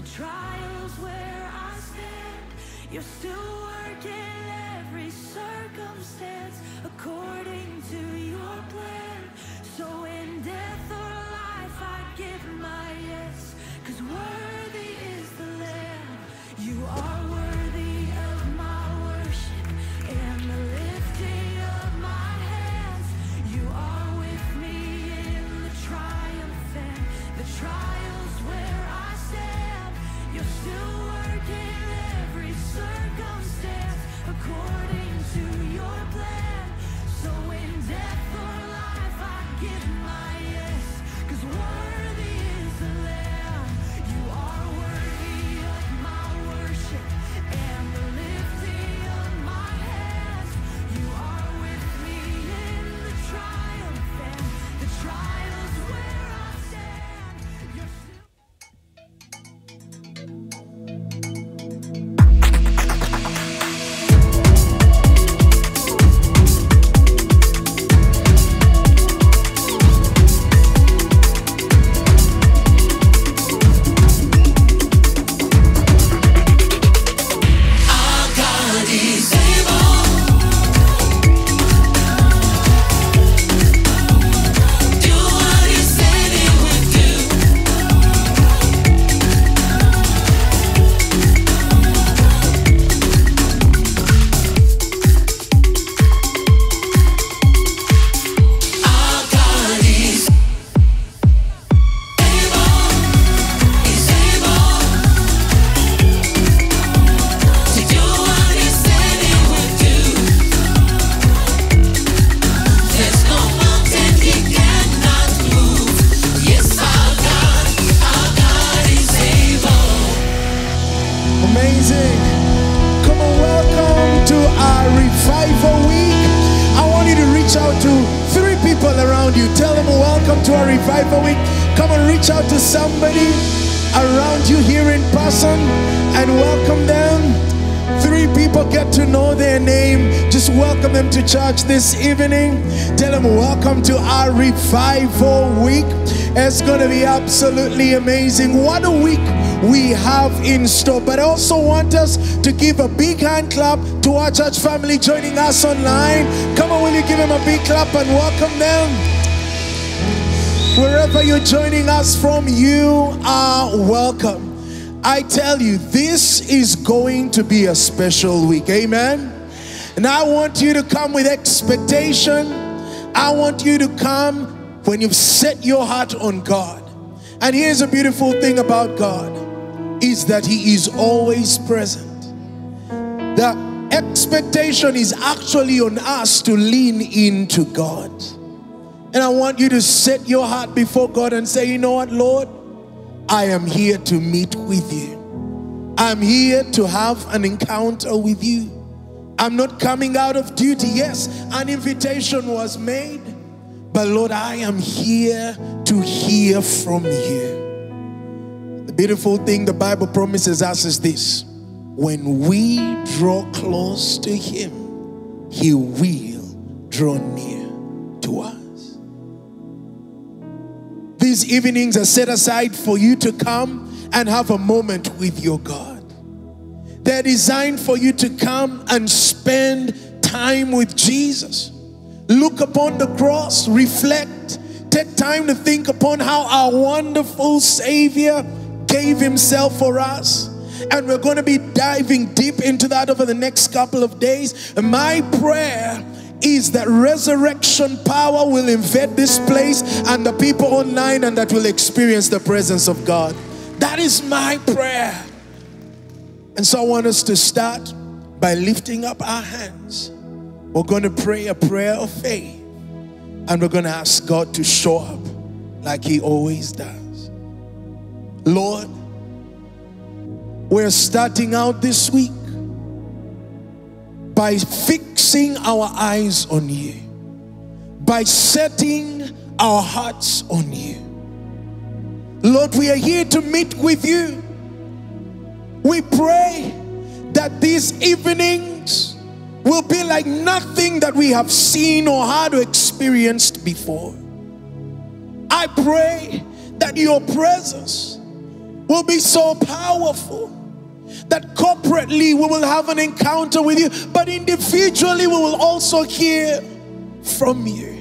the trials where I stand. You're still working every circumstance according to your plan. So in death or life, I give my yes, cause worthy is the Lamb. You are worthy of my worship and the lifting of my hands. You are with me in the triumph and the trials according to your plan. So in death or life, I give my It's going to be absolutely amazing. What a week we have in store. But I also want us to give a big hand clap to our church family joining us online. Come on, will you give them a big clap and welcome them? Wherever you're joining us from, you are welcome. I tell you, this is going to be a special week. Amen. And I want you to come with expectation. I want you to come when you've set your heart on God. And here's a beautiful thing about God is that he is always present. The expectation is actually on us to lean into God. And I want you to set your heart before God and say, you know what, Lord? I am here to meet with you. I'm here to have an encounter with you. I'm not coming out of duty. Yes, an invitation was made, but Lord, I am here to hear from you. The beautiful thing the Bible promises us is this when we draw close to Him, He will draw near to us. These evenings are set aside for you to come and have a moment with your God. They're designed for you to come and spend time with Jesus. Look upon the cross, reflect, take time to think upon how our wonderful Savior gave Himself for us. And we're going to be diving deep into that over the next couple of days. My prayer is that resurrection power will invade this place and the people online and that will experience the presence of God. That is my prayer. And so I want us to start by lifting up our hands. We're going to pray a prayer of faith and we're going to ask God to show up like He always does. Lord, we're starting out this week by fixing our eyes on you, by setting our hearts on you. Lord, we are here to meet with you. We pray that these evenings will be like nothing that we have seen or had or experienced before. I pray that your presence will be so powerful that corporately we will have an encounter with you, but individually we will also hear from you.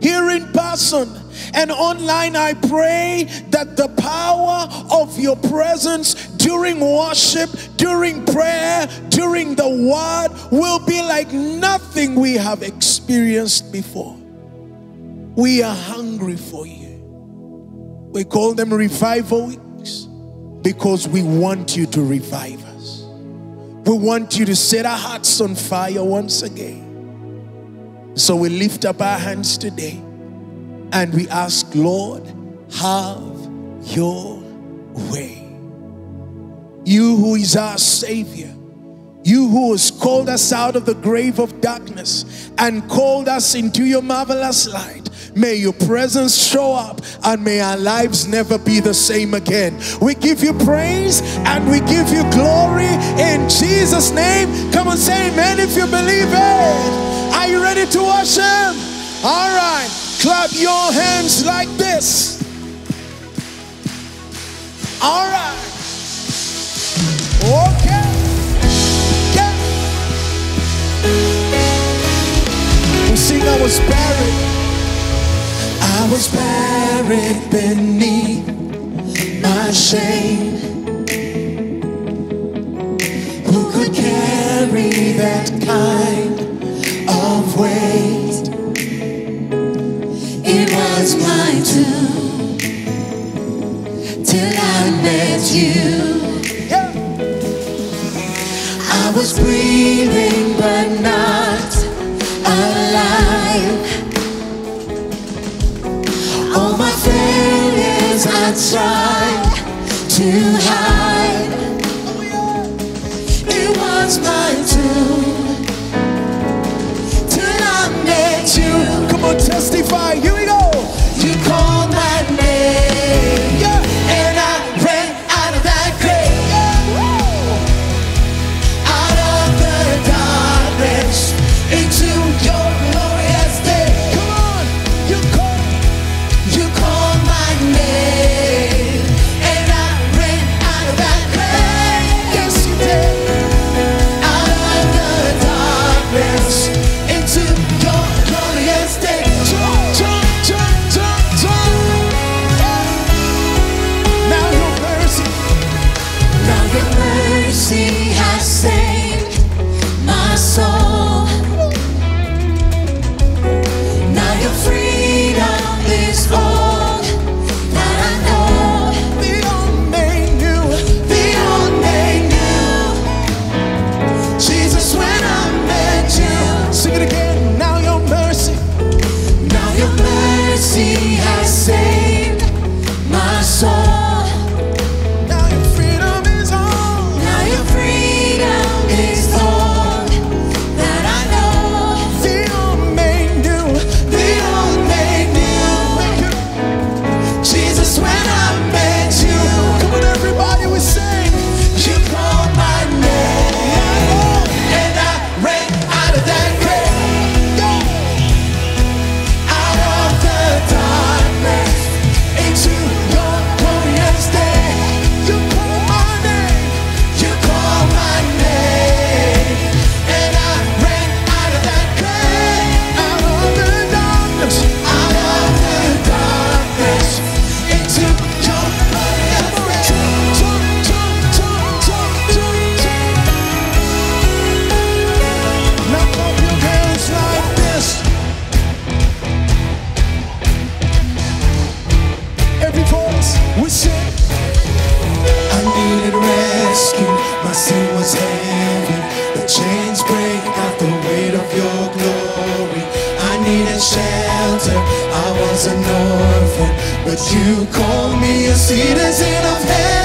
Here in person and online, I pray that the power of your presence during worship, during prayer, during the word will be like nothing we have experienced before. We are hungry for you. We call them revival weeks because we want you to revive us. We want you to set our hearts on fire once again. So we lift up our hands today and we ask, Lord, have your way. You who is our Savior, you who has called us out of the grave of darkness and called us into your marvelous light. May your presence show up and may our lives never be the same again. We give you praise and we give you glory in Jesus' name. Come on, say amen if you believe it. Are you ready to worship? All right, clap your hands like this. All right. I was buried. I was buried beneath my shame. Who could carry that kind of weight? It was my tomb till I met you. Was breathing but not alive. All my failures I tried to hide. It was my tomb till I met you. Come on, testify. You but you called me a citizen of heaven.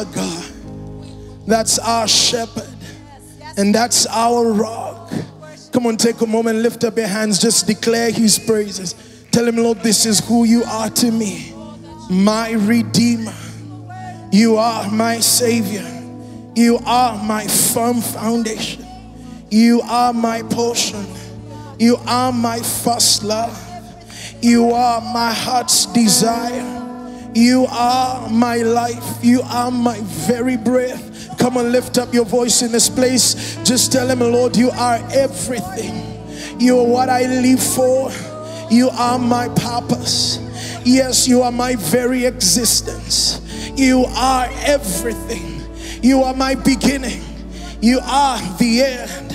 our God. That's our shepherd. And that's our rock. Come on, take a moment, lift up your hands, just declare his praises. Tell him, Lord, this is who you are to me, my redeemer. You are my savior. You are my firm foundation. You are my portion. You are my first love. You are my heart's desire. You are my life. You are my very breath. Come and lift up your voice in this place. Just tell him, Lord, you are everything. You are what I live for. You are my purpose. Yes, you are my very existence. You are everything. You are my beginning. You are the end.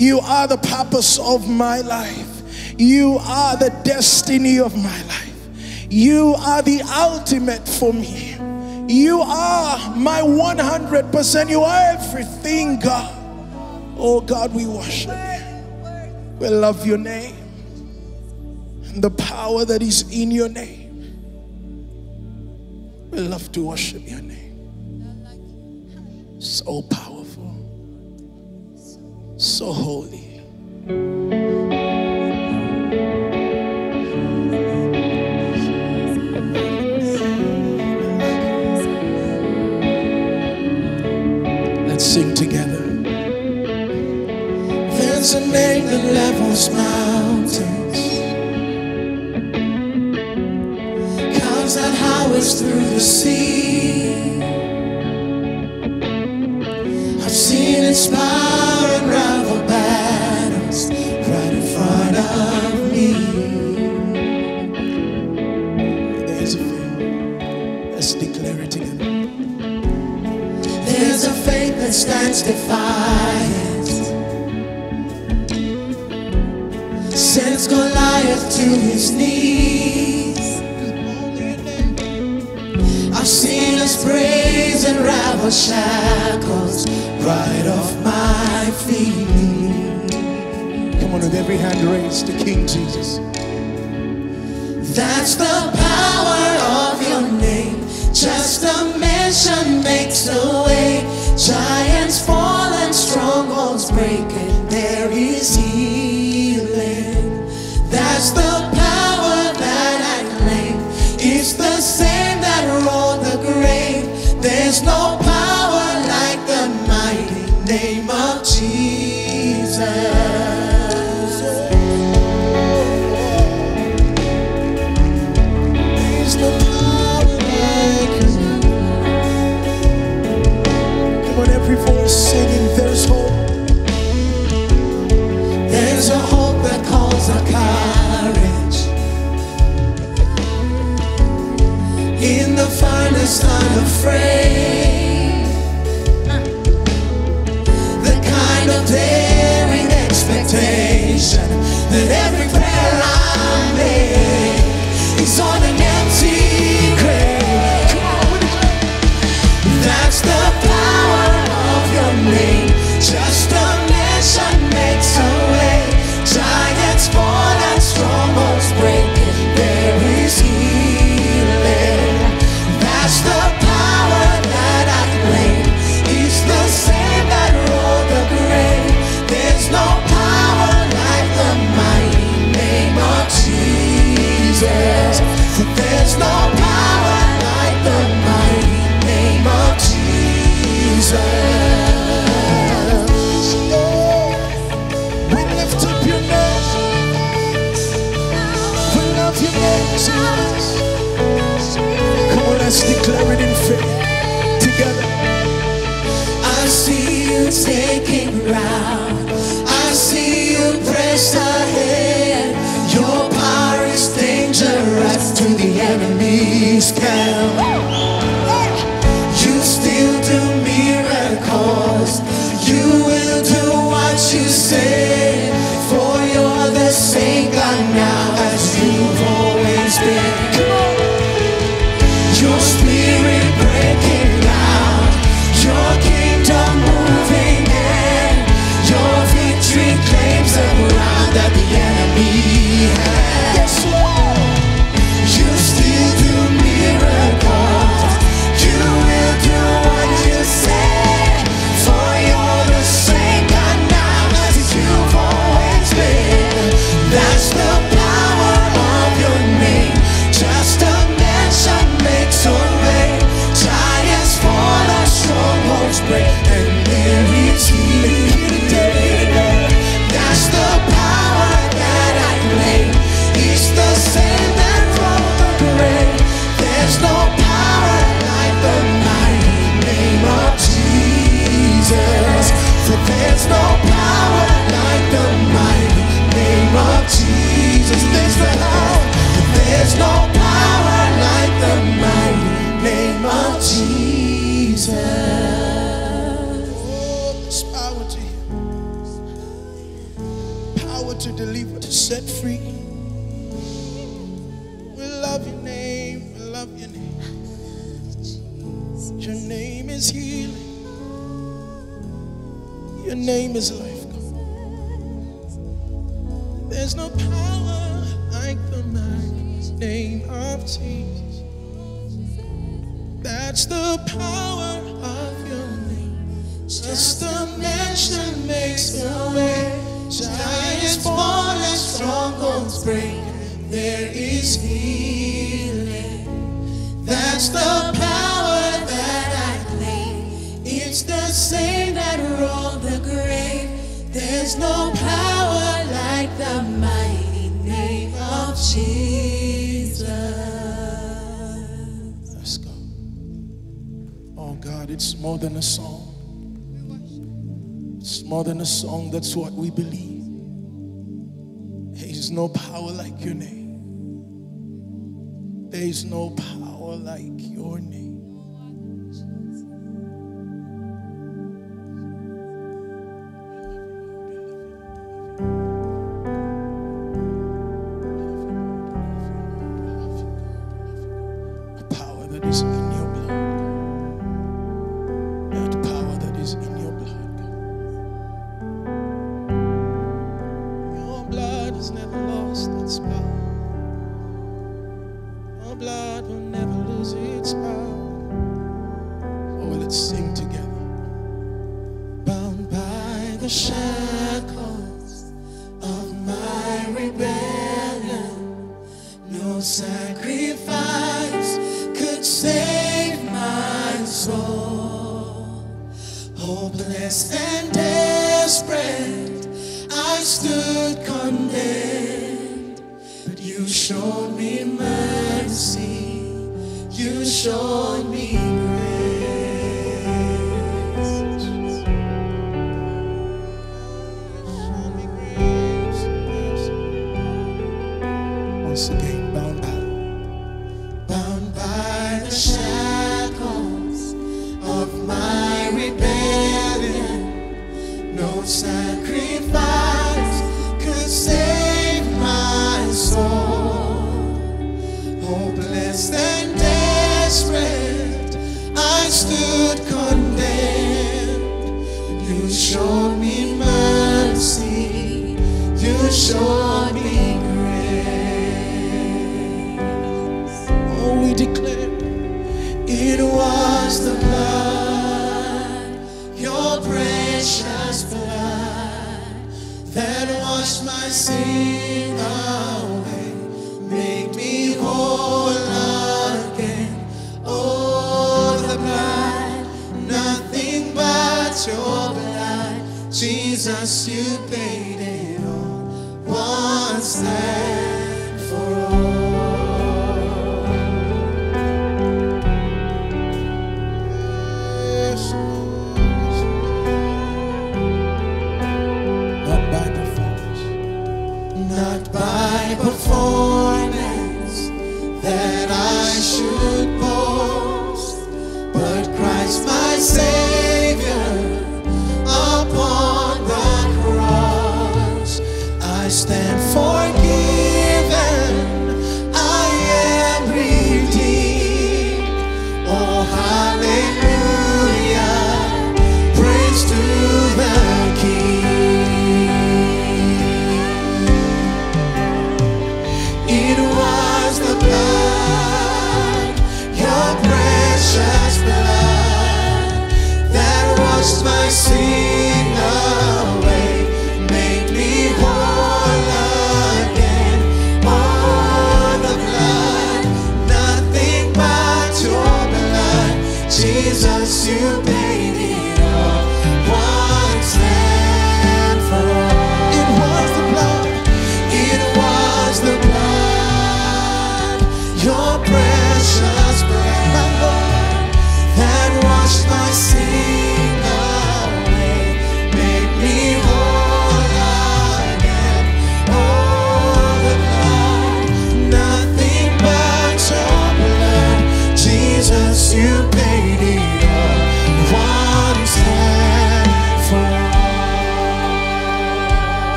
You are the purpose of my life. You are the destiny of my life. You are the ultimate for me. You are my 100%. You are everything, God. Oh, God, we worship you. We love your name and the power that is in your name. We love to worship your name. So powerful, so holy. A name that levels mountains, comes out highways through the sea. I've seen it inspire and rival battles right in front of me. There's a faith. Let's declare it together. There's a faith that stands defiant. Goliath to his knees. I've seen us praise and ravel shackles right off my feet. Come on, with every hand raised to King Jesus. That's the power of your name. Just a mention makes a way. Giants fall and strongholds break, and there is healing. The power that I claim. It's the same that rolled the grave. There's no power like the mighty name of Jesus. Singing, there's hope. There's a hope that calls our finest unafraid. The kind of daring expectation that every prayer I make is on camp. than a song, that's what we believe. There is no power like your name. There is no power like your name. You showed me mercy. You showed me grace. Oh, we declare it was the blood, your precious blood, that washed my sin away. Jesus, you paid it all. What's that?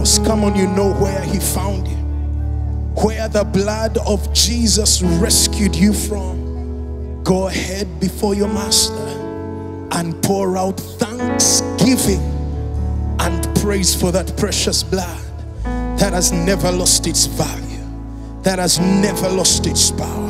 cross. Come on, you know where he found you. Where the blood of Jesus rescued you from. Go ahead before your master and pour out thanksgiving and praise for that precious blood that has never lost its value, that has never lost its power.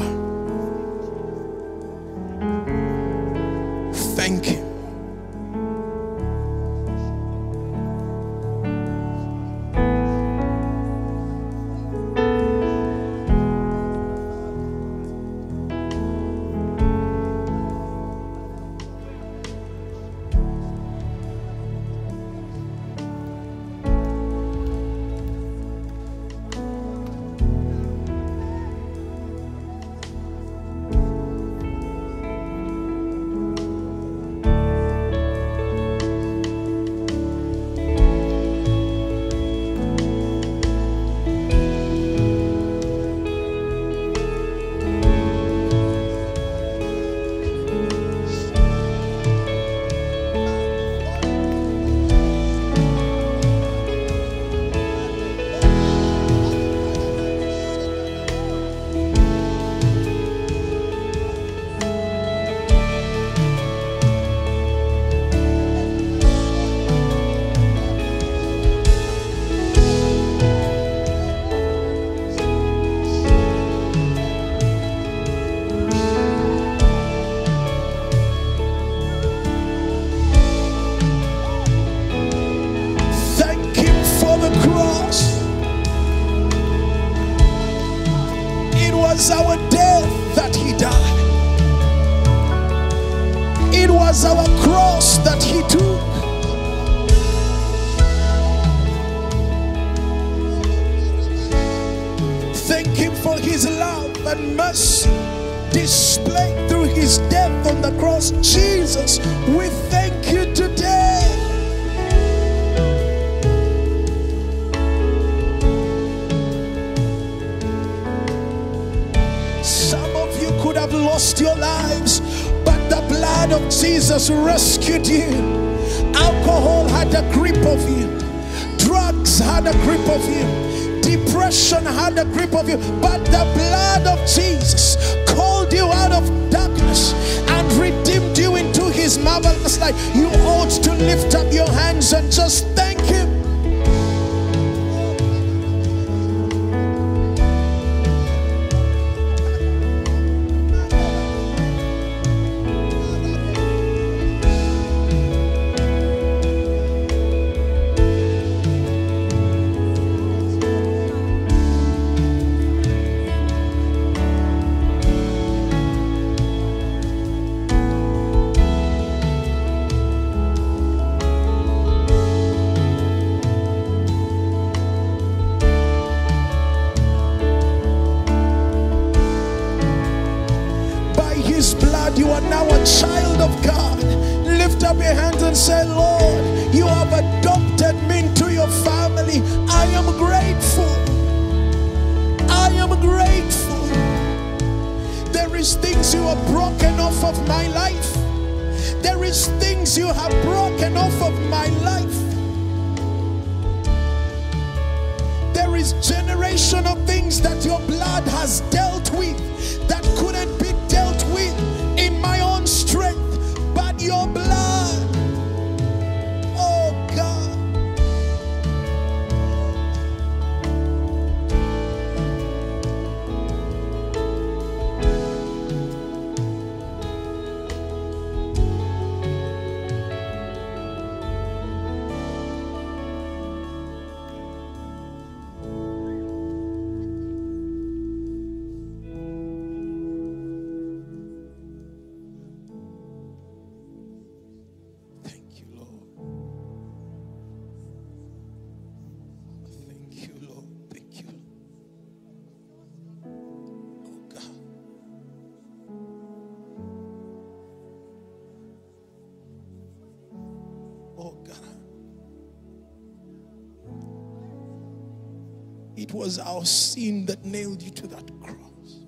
Was our sin that nailed you to that cross.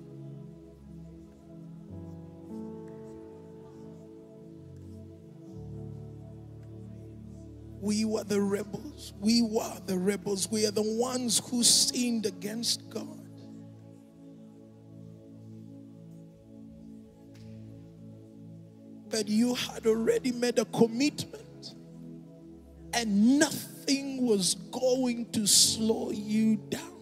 We were the rebels. We were the rebels. We are the ones who sinned against God. But you had already made a commitment, and nothing was going to slow you down.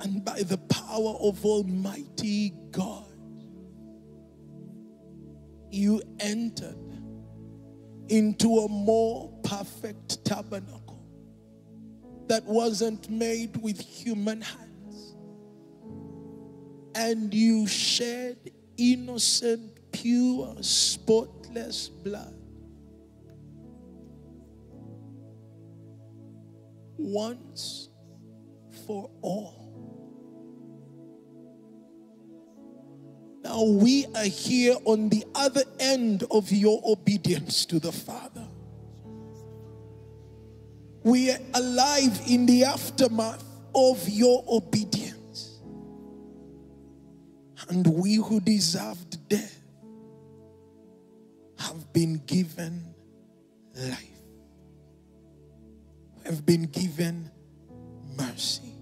And by the power of Almighty God, you entered into a more perfect tabernacle that wasn't made with human hands. And you shed innocent, pure, spotless blood. Once for all. Now we are here on the other end of your obedience to the Father. We are alive in the aftermath of your obedience. And we who deserved death have been given life, have been given mercy,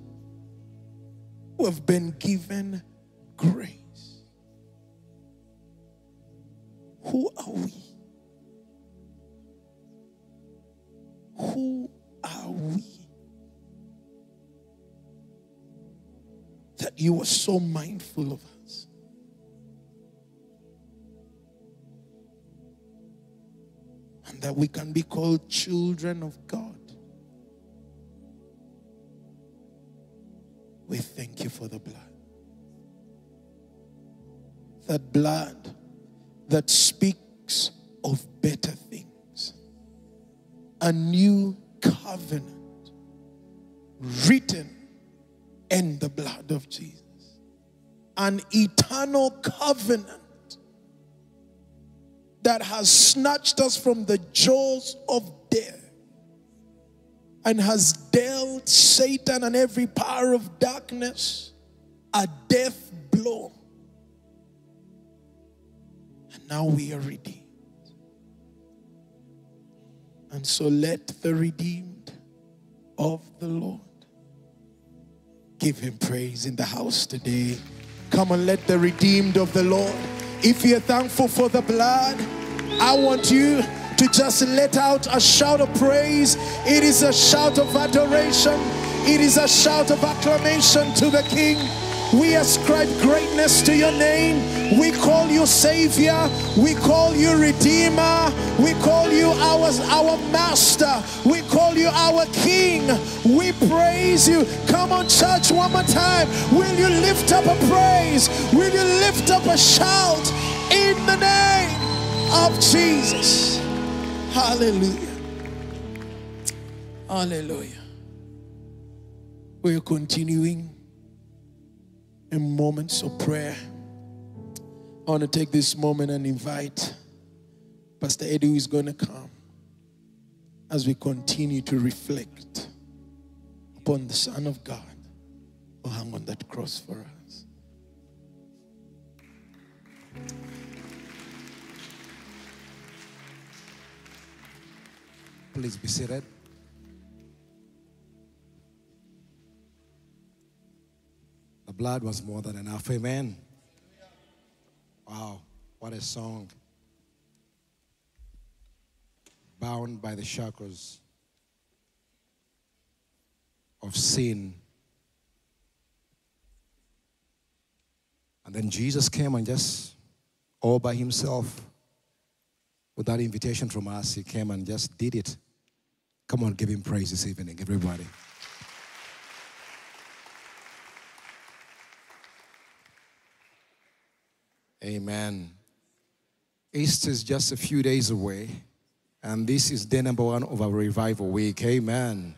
who have been given grace. Who are we? Who are we? That you are so mindful of us. And that we can be called children of God. We thank you for the blood. that blood that speaks of better things. A new covenant written in the blood of Jesus. An eternal covenant that has snatched us from the jaws of death and has dealt Satan and every power of darkness a death blow. Now we are redeemed. And so let the redeemed of the Lord give him praise in the house today. Come and let the redeemed of the Lord. If you're thankful for the blood, I want you to just let out a shout of praise. It is a shout of adoration, it is a shout of acclamation to the King. We ascribe greatness to your name. We call you Savior. We call you Redeemer. We call you our, our Master. We call you our King. We praise you. Come on, church, one more time. Will you lift up a praise? Will you lift up a shout in the name of Jesus? Hallelujah. Hallelujah. We're continuing in moments of prayer. I want to take this moment and invite Pastor Edu is going to come as we continue to reflect upon the Son of God who hung on that cross for us. Please be seated. Blood was more than enough. Amen. Wow, what a song. Bound by the shackles of sin. And then Jesus came and just all by himself, without invitation from us, he came and just did it. Come on, give him praise this evening, everybody. Amen. Easter is just a few days away, and this is day number one of our revival week. Amen.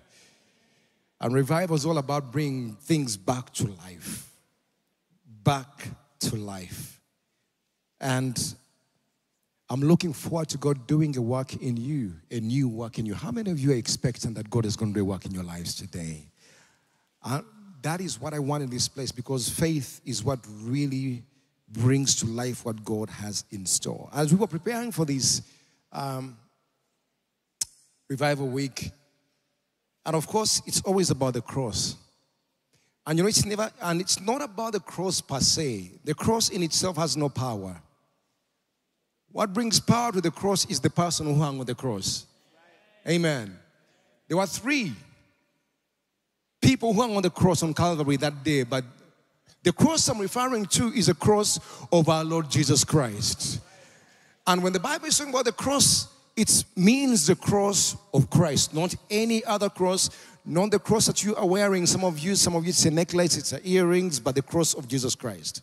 And revival is all about bringing things back to life. Back to life. And I'm looking forward to God doing a work in you, a new work in you. How many of you are expecting that God is going to do a work in your lives today? That is what I want in this place because faith is what really brings to life what God has in store. As we were preparing for this um, revival week, and of course, it's always about the cross. And you know, it's never, and it's not about the cross per se. The cross in itself has no power. What brings power to the cross is the person who hung on the cross. Amen. There were three people who hung on the cross on Calvary that day, but the cross I'm referring to is a cross of our Lord Jesus Christ. And when the Bible is talking about the cross, it means the cross of Christ, not any other cross, not the cross that you are wearing. Some of you, some of you, it's a necklace, it's a earrings, but the cross of Jesus Christ.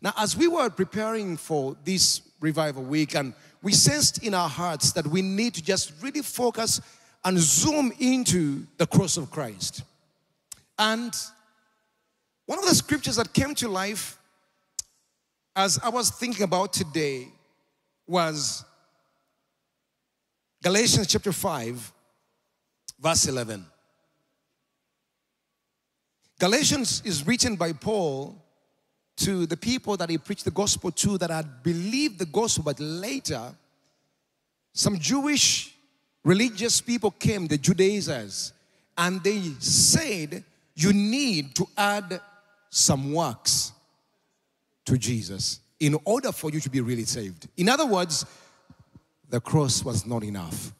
Now, as we were preparing for this revival week, and we sensed in our hearts that we need to just really focus and zoom into the cross of Christ. And one of the scriptures that came to life as I was thinking about today was Galatians chapter 5, verse 11. Galatians is written by Paul to the people that he preached the gospel to that had believed the gospel, but later some Jewish religious people came, the Judaizers, and they said, You need to add some works to Jesus in order for you to be really saved. In other words, the cross was not enough.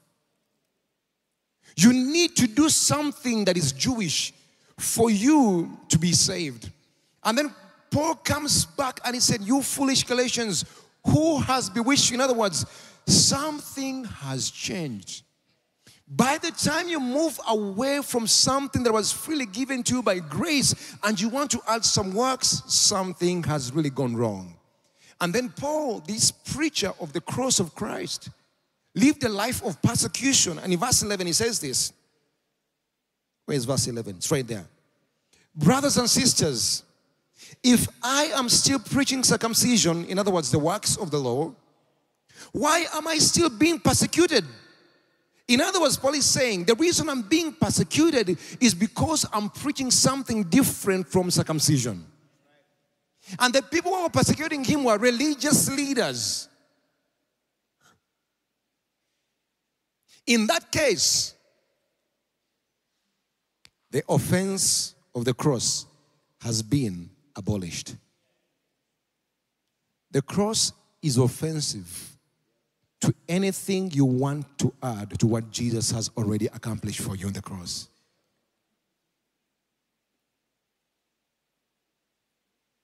You need to do something that is Jewish for you to be saved. And then Paul comes back and he said, You foolish Galatians, who has bewitched you? In other words, something has changed. By the time you move away from something that was freely given to you by grace and you want to add some works, something has really gone wrong. And then Paul, this preacher of the cross of Christ, lived a life of persecution. And in verse 11, he says this. Where's verse 11? It's right there. Brothers and sisters, if I am still preaching circumcision, in other words, the works of the law, why am I still being persecuted? In other words, Paul is saying the reason I'm being persecuted is because I'm preaching something different from circumcision. And the people who were persecuting him were religious leaders. In that case, the offense of the cross has been abolished. The cross is offensive to anything you want to add to what Jesus has already accomplished for you on the cross.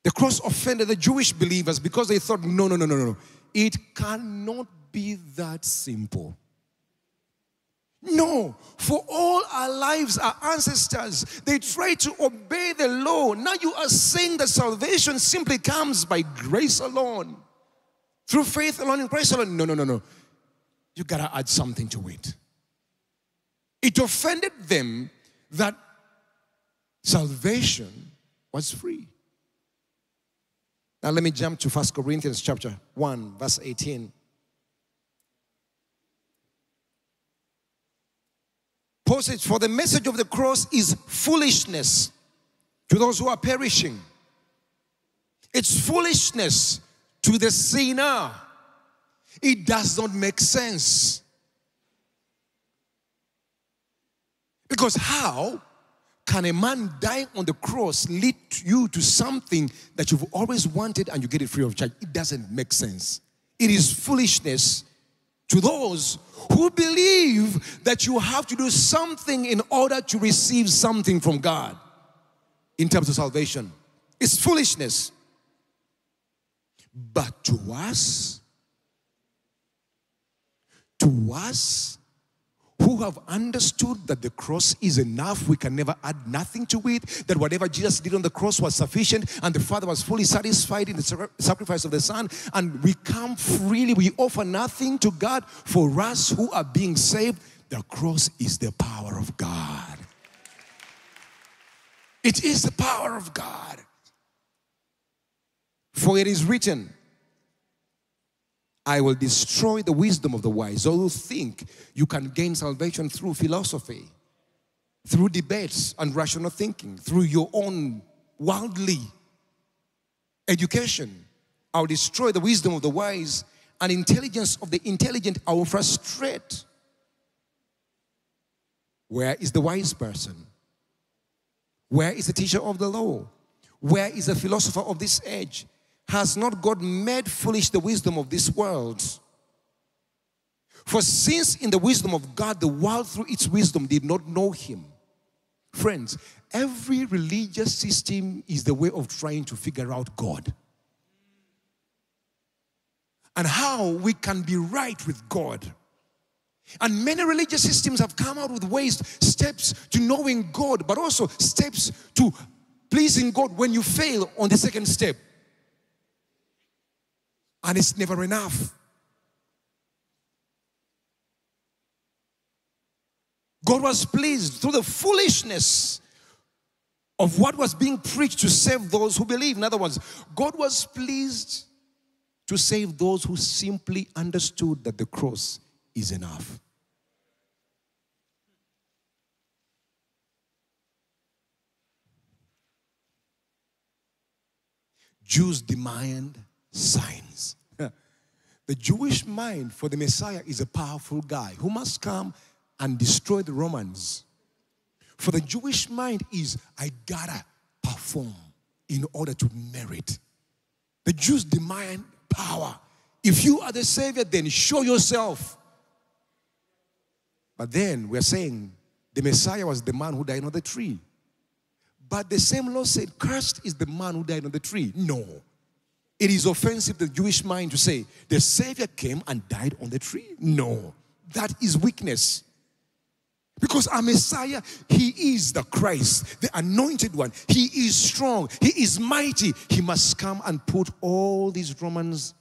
The cross offended the Jewish believers because they thought, no, no, no, no, no. It cannot be that simple. No, for all our lives, our ancestors, they tried to obey the law. Now you are saying that salvation simply comes by grace alone, through faith alone in Christ alone. No, no, no, no. You gotta add something to it. It offended them that salvation was free. Now let me jump to First Corinthians chapter 1, verse 18. Paul says, For the message of the cross is foolishness to those who are perishing. It's foolishness to the sinner. It does not make sense. Because how can a man dying on the cross lead you to something that you've always wanted and you get it free of charge? It doesn't make sense. It is foolishness to those who believe that you have to do something in order to receive something from God in terms of salvation. It's foolishness. But to us, to us who have understood that the cross is enough, we can never add nothing to it, that whatever Jesus did on the cross was sufficient, and the Father was fully satisfied in the sacrifice of the Son, and we come freely, we offer nothing to God for us who are being saved. The cross is the power of God. It is the power of God. For it is written, I will destroy the wisdom of the wise. Those who think you can gain salvation through philosophy, through debates and rational thinking, through your own worldly education. I'll destroy the wisdom of the wise and intelligence of the intelligent. I will frustrate. Where is the wise person? Where is the teacher of the law? Where is the philosopher of this age? Has not God made foolish the wisdom of this world? For since in the wisdom of God, the world through its wisdom did not know him. Friends, every religious system is the way of trying to figure out God and how we can be right with God. And many religious systems have come out with ways, steps to knowing God, but also steps to pleasing God when you fail on the second step. And it's never enough. God was pleased through the foolishness of what was being preached to save those who believe. In other words, God was pleased to save those who simply understood that the cross is enough. Jews demand signs. The Jewish mind for the Messiah is a powerful guy who must come and destroy the Romans. For the Jewish mind is, I gotta perform in order to merit. The Jews demand power. If you are the Savior, then show yourself. But then we're saying the Messiah was the man who died on the tree. But the same law said, Cursed is the man who died on the tree. No. It is offensive to the Jewish mind to say, the Savior came and died on the tree. No. That is weakness. Because our Messiah, He is the Christ, the anointed one. He is strong, He is mighty. He must come and put all these Romans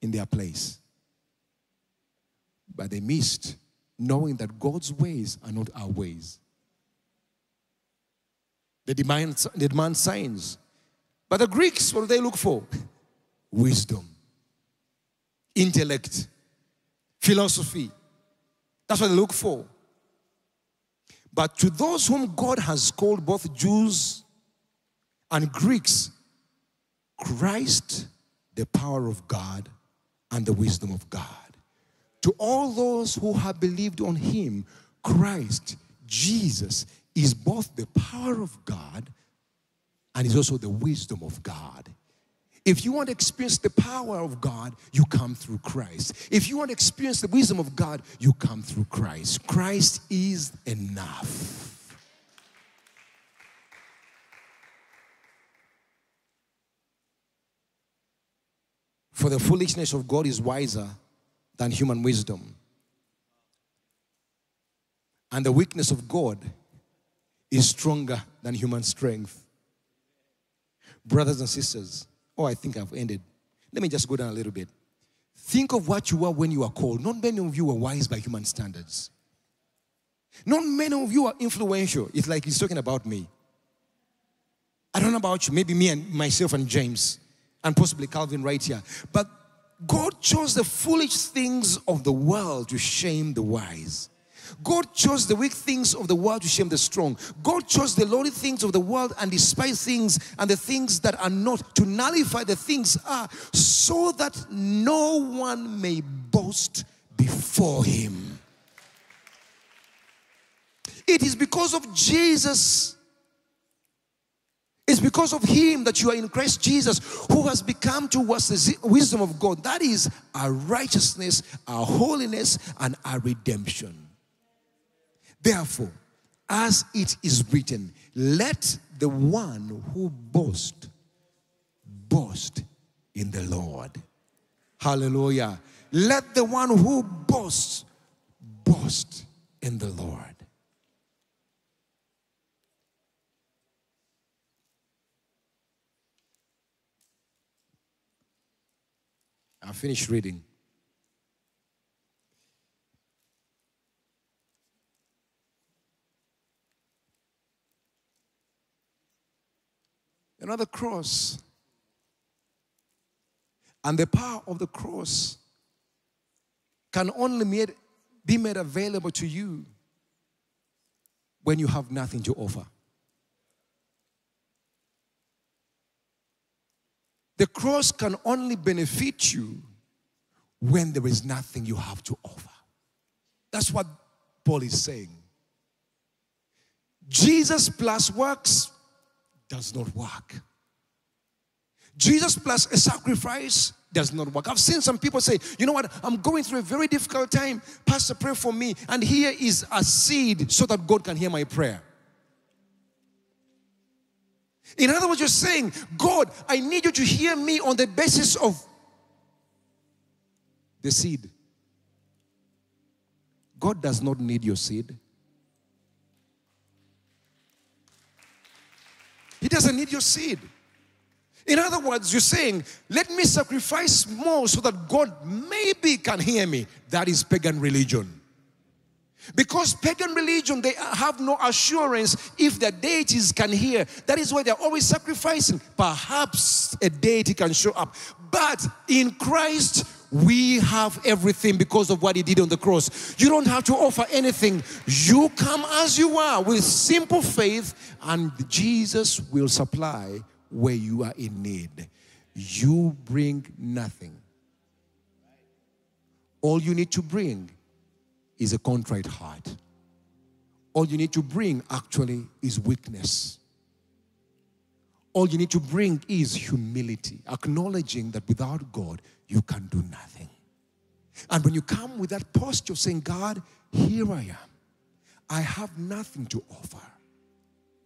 in their place. But they missed knowing that God's ways are not our ways. They demand, they demand signs. But the Greeks, what do they look for? Wisdom, intellect, philosophy. That's what they look for. But to those whom God has called both Jews and Greeks, Christ, the power of God and the wisdom of God. To all those who have believed on Him, Christ, Jesus, is both the power of God and it's also the wisdom of God. If you want to experience the power of God, you come through Christ. If you want to experience the wisdom of God, you come through Christ. Christ is enough. For the foolishness of God is wiser than human wisdom. And the weakness of God is stronger than human strength. Brothers and sisters, oh, I think I've ended. Let me just go down a little bit. Think of what you were when you were called. Not many of you were wise by human standards. Not many of you are influential. It's like he's talking about me. I don't know about you, maybe me and myself and James, and possibly Calvin right here. But God chose the foolish things of the world to shame the wise. God chose the weak things of the world to shame the strong. God chose the lowly things of the world and despise things and the things that are not to nullify the things are, so that no one may boast before him. It is because of Jesus. It's because of him that you are in Christ Jesus, who has become to us the wisdom of God. That is our righteousness, our holiness, and our redemption. Therefore, as it is written, let the one who boast boast in the Lord. Hallelujah. Let the one who boasts boast in the Lord. I finished reading. Another cross. And the power of the cross can only made, be made available to you when you have nothing to offer. The cross can only benefit you when there is nothing you have to offer. That's what Paul is saying. Jesus plus works does not work. Jesus plus a sacrifice does not work. I've seen some people say, you know what, I'm going through a very difficult time. Pastor, pray for me. And here is a seed so that God can hear my prayer. In other words, you're saying, God, I need you to hear me on the basis of the seed. God does not need your seed. He doesn't need your seed. In other words, you're saying, let me sacrifice more so that God maybe can hear me. That is pagan religion. Because pagan religion, they have no assurance if their deities can hear. That is why they're always sacrificing. Perhaps a deity can show up. But in Christ, we have everything because of what he did on the cross. You don't have to offer anything. You come as you are with simple faith, and Jesus will supply where you are in need. You bring nothing. All you need to bring is a contrite heart. All you need to bring actually is weakness. All you need to bring is humility, acknowledging that without God, you can do nothing. And when you come with that posture saying, God, here I am, I have nothing to offer,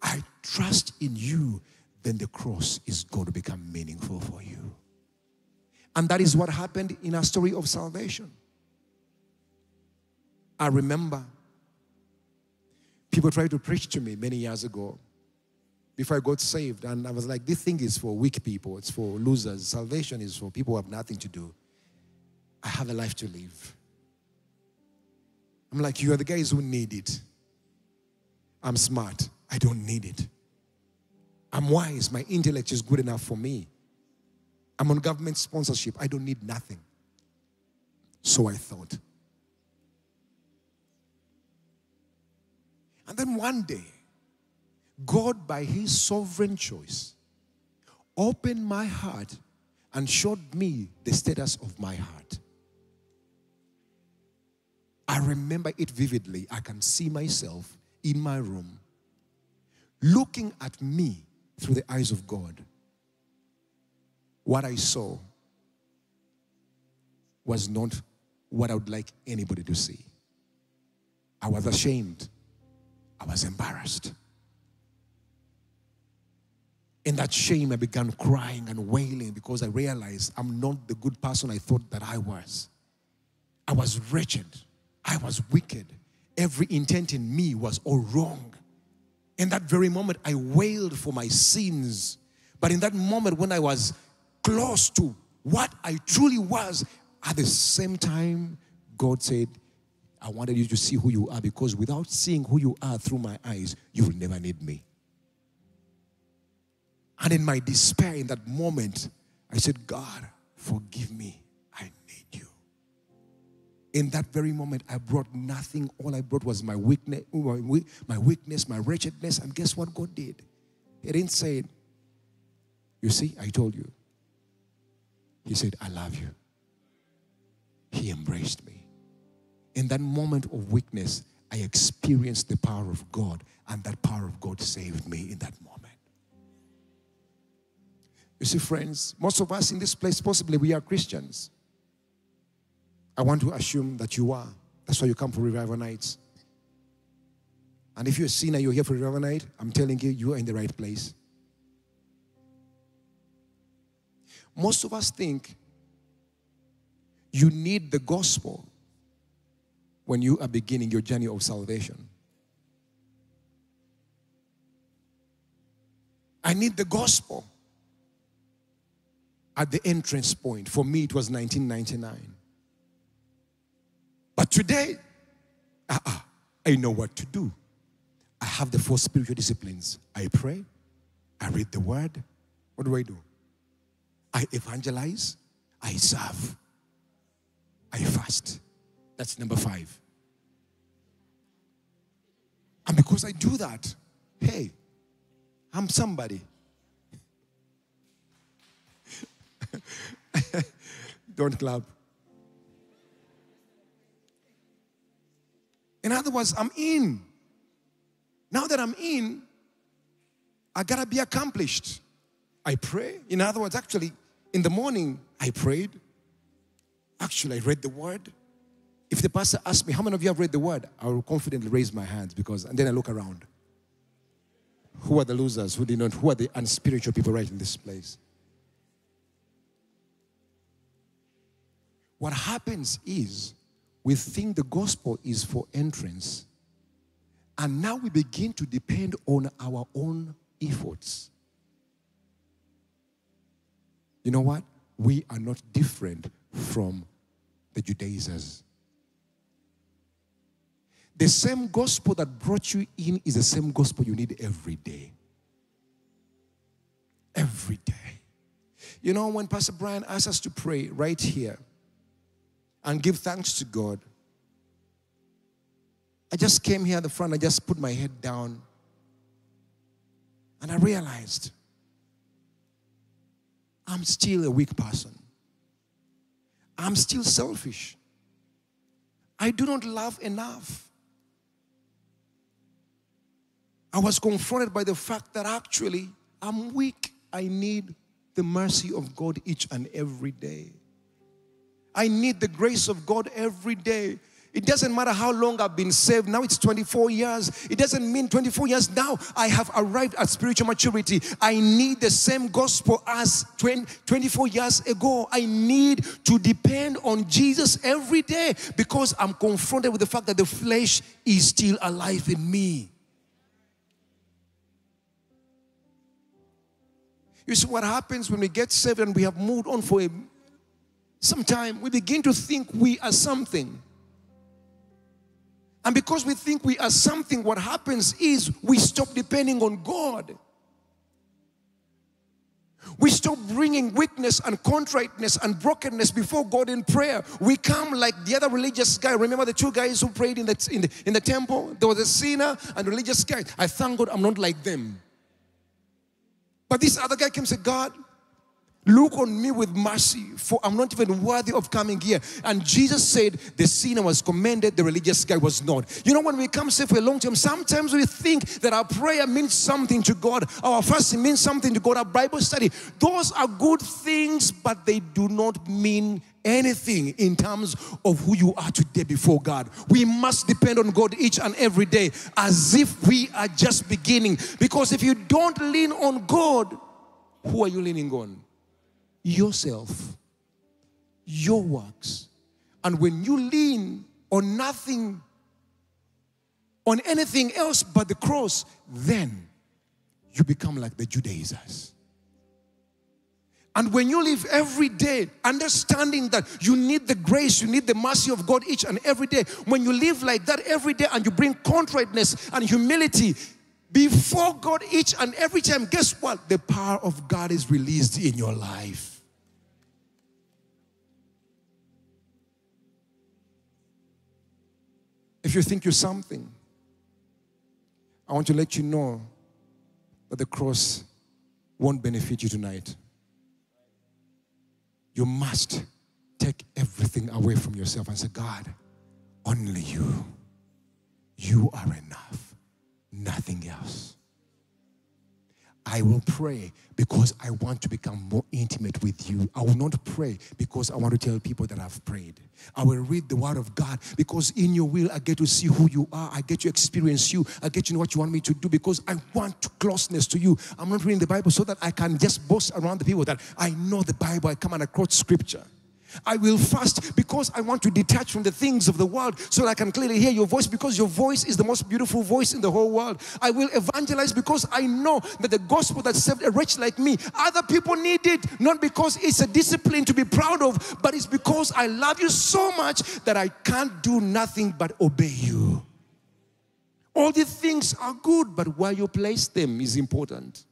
I trust in you, then the cross is going to become meaningful for you. And that is what happened in our story of salvation. I remember People tried to preach to me many years ago before I got saved. And I was like, this thing is for weak people, it's for losers. Salvation is for people who have nothing to do. I have a life to live. I'm like, you are the guys who need it. I'm smart. I don't need it. I'm wise. My intellect is good enough for me. I'm on government sponsorship. I don't need nothing. So I thought. And then one day, God, by His sovereign choice, opened my heart and showed me the status of my heart. I remember it vividly. I can see myself in my room looking at me through the eyes of God. What I saw was not what I would like anybody to see. I was ashamed. I was embarrassed. In that shame, I began crying and wailing because I realized I'm not the good person I thought that I was. I was wretched. I was wicked. Every intent in me was all wrong. In that very moment, I wailed for my sins. But in that moment, when I was close to what I truly was, at the same time, God said, I wanted you to see who you are because without seeing who you are through my eyes, you will never need me. And in my despair, in that moment, I said, God, forgive me. I need you. In that very moment, I brought nothing. All I brought was my weakness, my weakness, my wretchedness. And guess what God did? He didn't say, You see, I told you. He said, I love you. He embraced me. In that moment of weakness, I experienced the power of God, and that power of God saved me in that moment. You see, friends, most of us in this place, possibly we are Christians. I want to assume that you are. That's why you come for revival nights. And if you're a sinner, you're here for revival night, I'm telling you, you are in the right place. Most of us think you need the gospel when you are beginning your journey of salvation. I need the gospel at the entrance point. For me, it was 1999. But today, uh-uh, I know what to do. I have the four spiritual disciplines. I pray, I read the word. What do I do? I evangelize, I serve, I fast. That's number five. And because I do that, hey, I'm somebody. Don't clap. In other words, I'm in. Now that I'm in, I gotta be accomplished. I pray. In other words, actually, in the morning, I prayed. Actually, I read the word. If the pastor asks me, How many of you have read the word? I will confidently raise my hands because, and then I look around. Who are the losers? Who did not? Who are the unspiritual people right in this place? What happens is we think the gospel is for entrance, and now we begin to depend on our own efforts. You know what? We are not different from the Judaizers. The same gospel that brought you in is the same gospel you need every day. Every day. You know, when Pastor Brian asked us to pray right here and give thanks to God, I just came here at the front, I just put my head down, and I realized I'm still a weak person. I'm still selfish. I do not love enough. I was confronted by the fact that actually I'm weak. I need the mercy of God each and every day. I need the grace of God every day. It doesn't matter how long I've been saved. Now it's 24 years. It doesn't mean 24 years now I have arrived at spiritual maturity. I need the same gospel as 20, 24 years ago. I need to depend on Jesus every day because I'm confronted with the fact that the flesh is still alive in me. You see what happens when we get saved and we have moved on for a some time, we begin to think we are something. And because we think we are something, what happens is we stop depending on God. We stop bringing weakness and contriteness and brokenness before God in prayer. We come like the other religious guy. Remember the two guys who prayed in the, in the, in the temple? There was a sinner and religious guy. I thank God I'm not like them. But this other guy came and said, God, Look on me with mercy, for I'm not even worthy of coming here. And Jesus said the sinner was commended, the religious guy was not. You know, when we come say for a long time, sometimes we think that our prayer means something to God, our fasting means something to God, our Bible study. Those are good things, but they do not mean anything in terms of who you are today before God. We must depend on God each and every day as if we are just beginning. Because if you don't lean on God, who are you leaning on? Yourself, your works. And when you lean on nothing, on anything else but the cross, then you become like the Judaizers. And when you live every day, understanding that you need the grace, you need the mercy of God each and every day, when you live like that every day and you bring contriteness and humility before God each and every time, guess what? The power of God is released in your life. If you think you're something, I want to let you know that the cross won't benefit you tonight. You must take everything away from yourself and say, God, only you. You are enough, nothing else. I will pray because I want to become more intimate with you. I will not pray because I want to tell people that I've prayed. I will read the word of God because in your will I get to see who you are. I get to experience you. I get to know what you want me to do because I want closeness to you. I'm not reading the Bible so that I can just boast around the people that I know the Bible. I come and I quote scripture. I will fast because I want to detach from the things of the world so that I can clearly hear your voice because your voice is the most beautiful voice in the whole world. I will evangelize because I know that the gospel that saved a wretch like me, other people need it, not because it's a discipline to be proud of, but it's because I love you so much that I can't do nothing but obey you. All these things are good, but where you place them is important.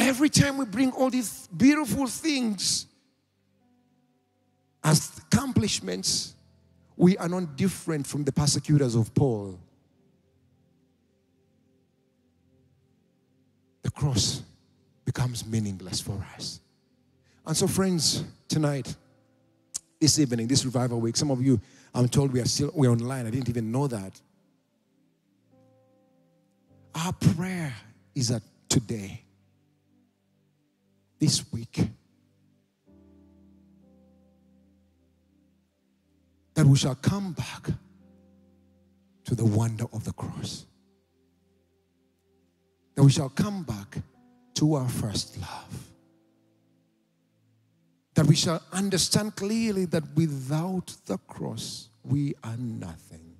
Every time we bring all these beautiful things as accomplishments, we are not different from the persecutors of Paul. The cross becomes meaningless for us. And so, friends, tonight, this evening, this revival week, some of you, I'm told we are still we're online. I didn't even know that. Our prayer is that today, this week, that we shall come back to the wonder of the cross. That we shall come back to our first love. That we shall understand clearly that without the cross, we are nothing.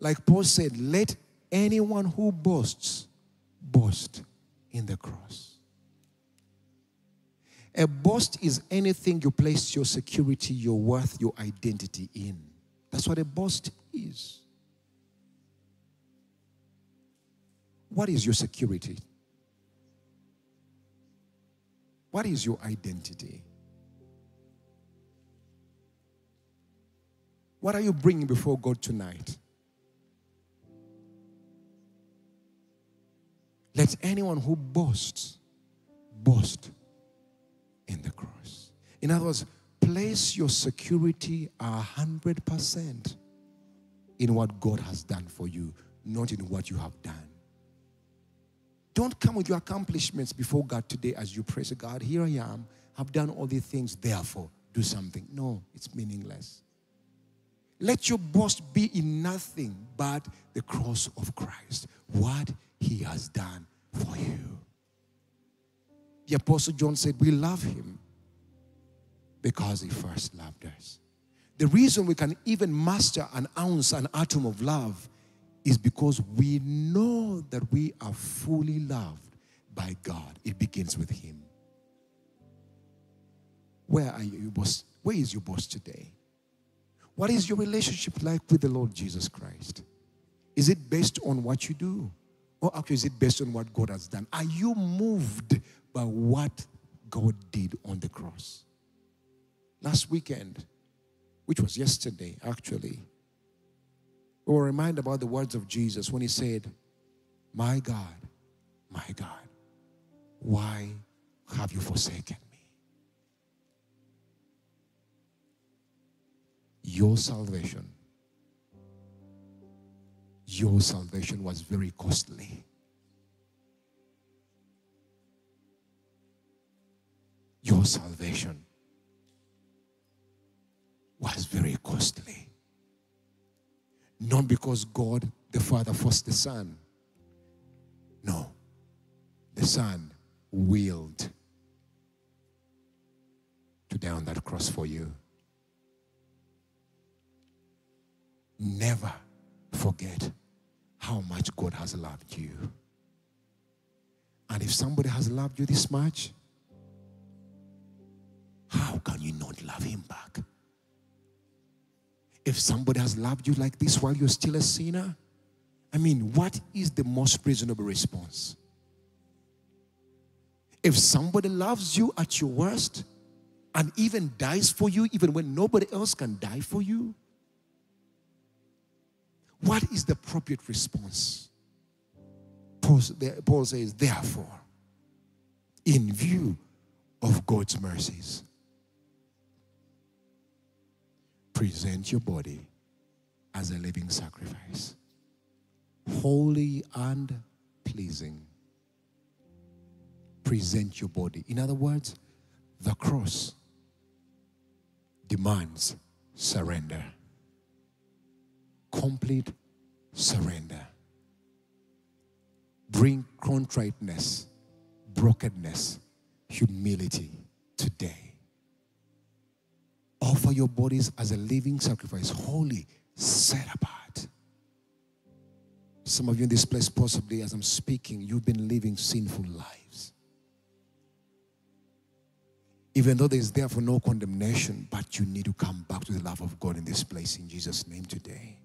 Like Paul said, let anyone who boasts boast in the cross. A boast is anything you place your security, your worth, your identity in. That's what a boast is. What is your security? What is your identity? What are you bringing before God tonight? Let anyone who boasts boast in the cross. In other words, place your security a hundred percent in what God has done for you, not in what you have done. Don't come with your accomplishments before God today as you praise God. Here I am. I've done all these things, therefore, do something. No, it's meaningless. Let your boast be in nothing but the cross of Christ. What he has done for you. The Apostle John said, We love him because he first loved us. The reason we can even master an ounce, an atom of love is because we know that we are fully loved by God. It begins with Him. Where are you, boss? Where is your boss today? What is your relationship like with the Lord Jesus Christ? Is it based on what you do? Or actually, is it based on what God has done? Are you moved by what God did on the cross? Last weekend, which was yesterday actually, we were reminded about the words of Jesus when he said, My God, my God, why have you forsaken Your salvation, your salvation was very costly. Your salvation was very costly. Not because God the Father forced the Son. No. The Son willed to die on that cross for you. Never forget how much God has loved you. And if somebody has loved you this much, how can you not love him back? If somebody has loved you like this while you're still a sinner, I mean, what is the most reasonable response? If somebody loves you at your worst and even dies for you, even when nobody else can die for you, what is the appropriate response? Paul, says, therefore, in view of God's mercies, present your body as a living sacrifice, holy and pleasing. Present your body. In other words, the cross demands surrender, complete surrender. Bring contriteness, brokenness, humility today. Offer your bodies as a living sacrifice, holy, set apart. Some of you in this place, possibly as I'm speaking, you've been living sinful lives. Even though there's therefore no condemnation, but you need to come back to the love of God in this place in Jesus' name today.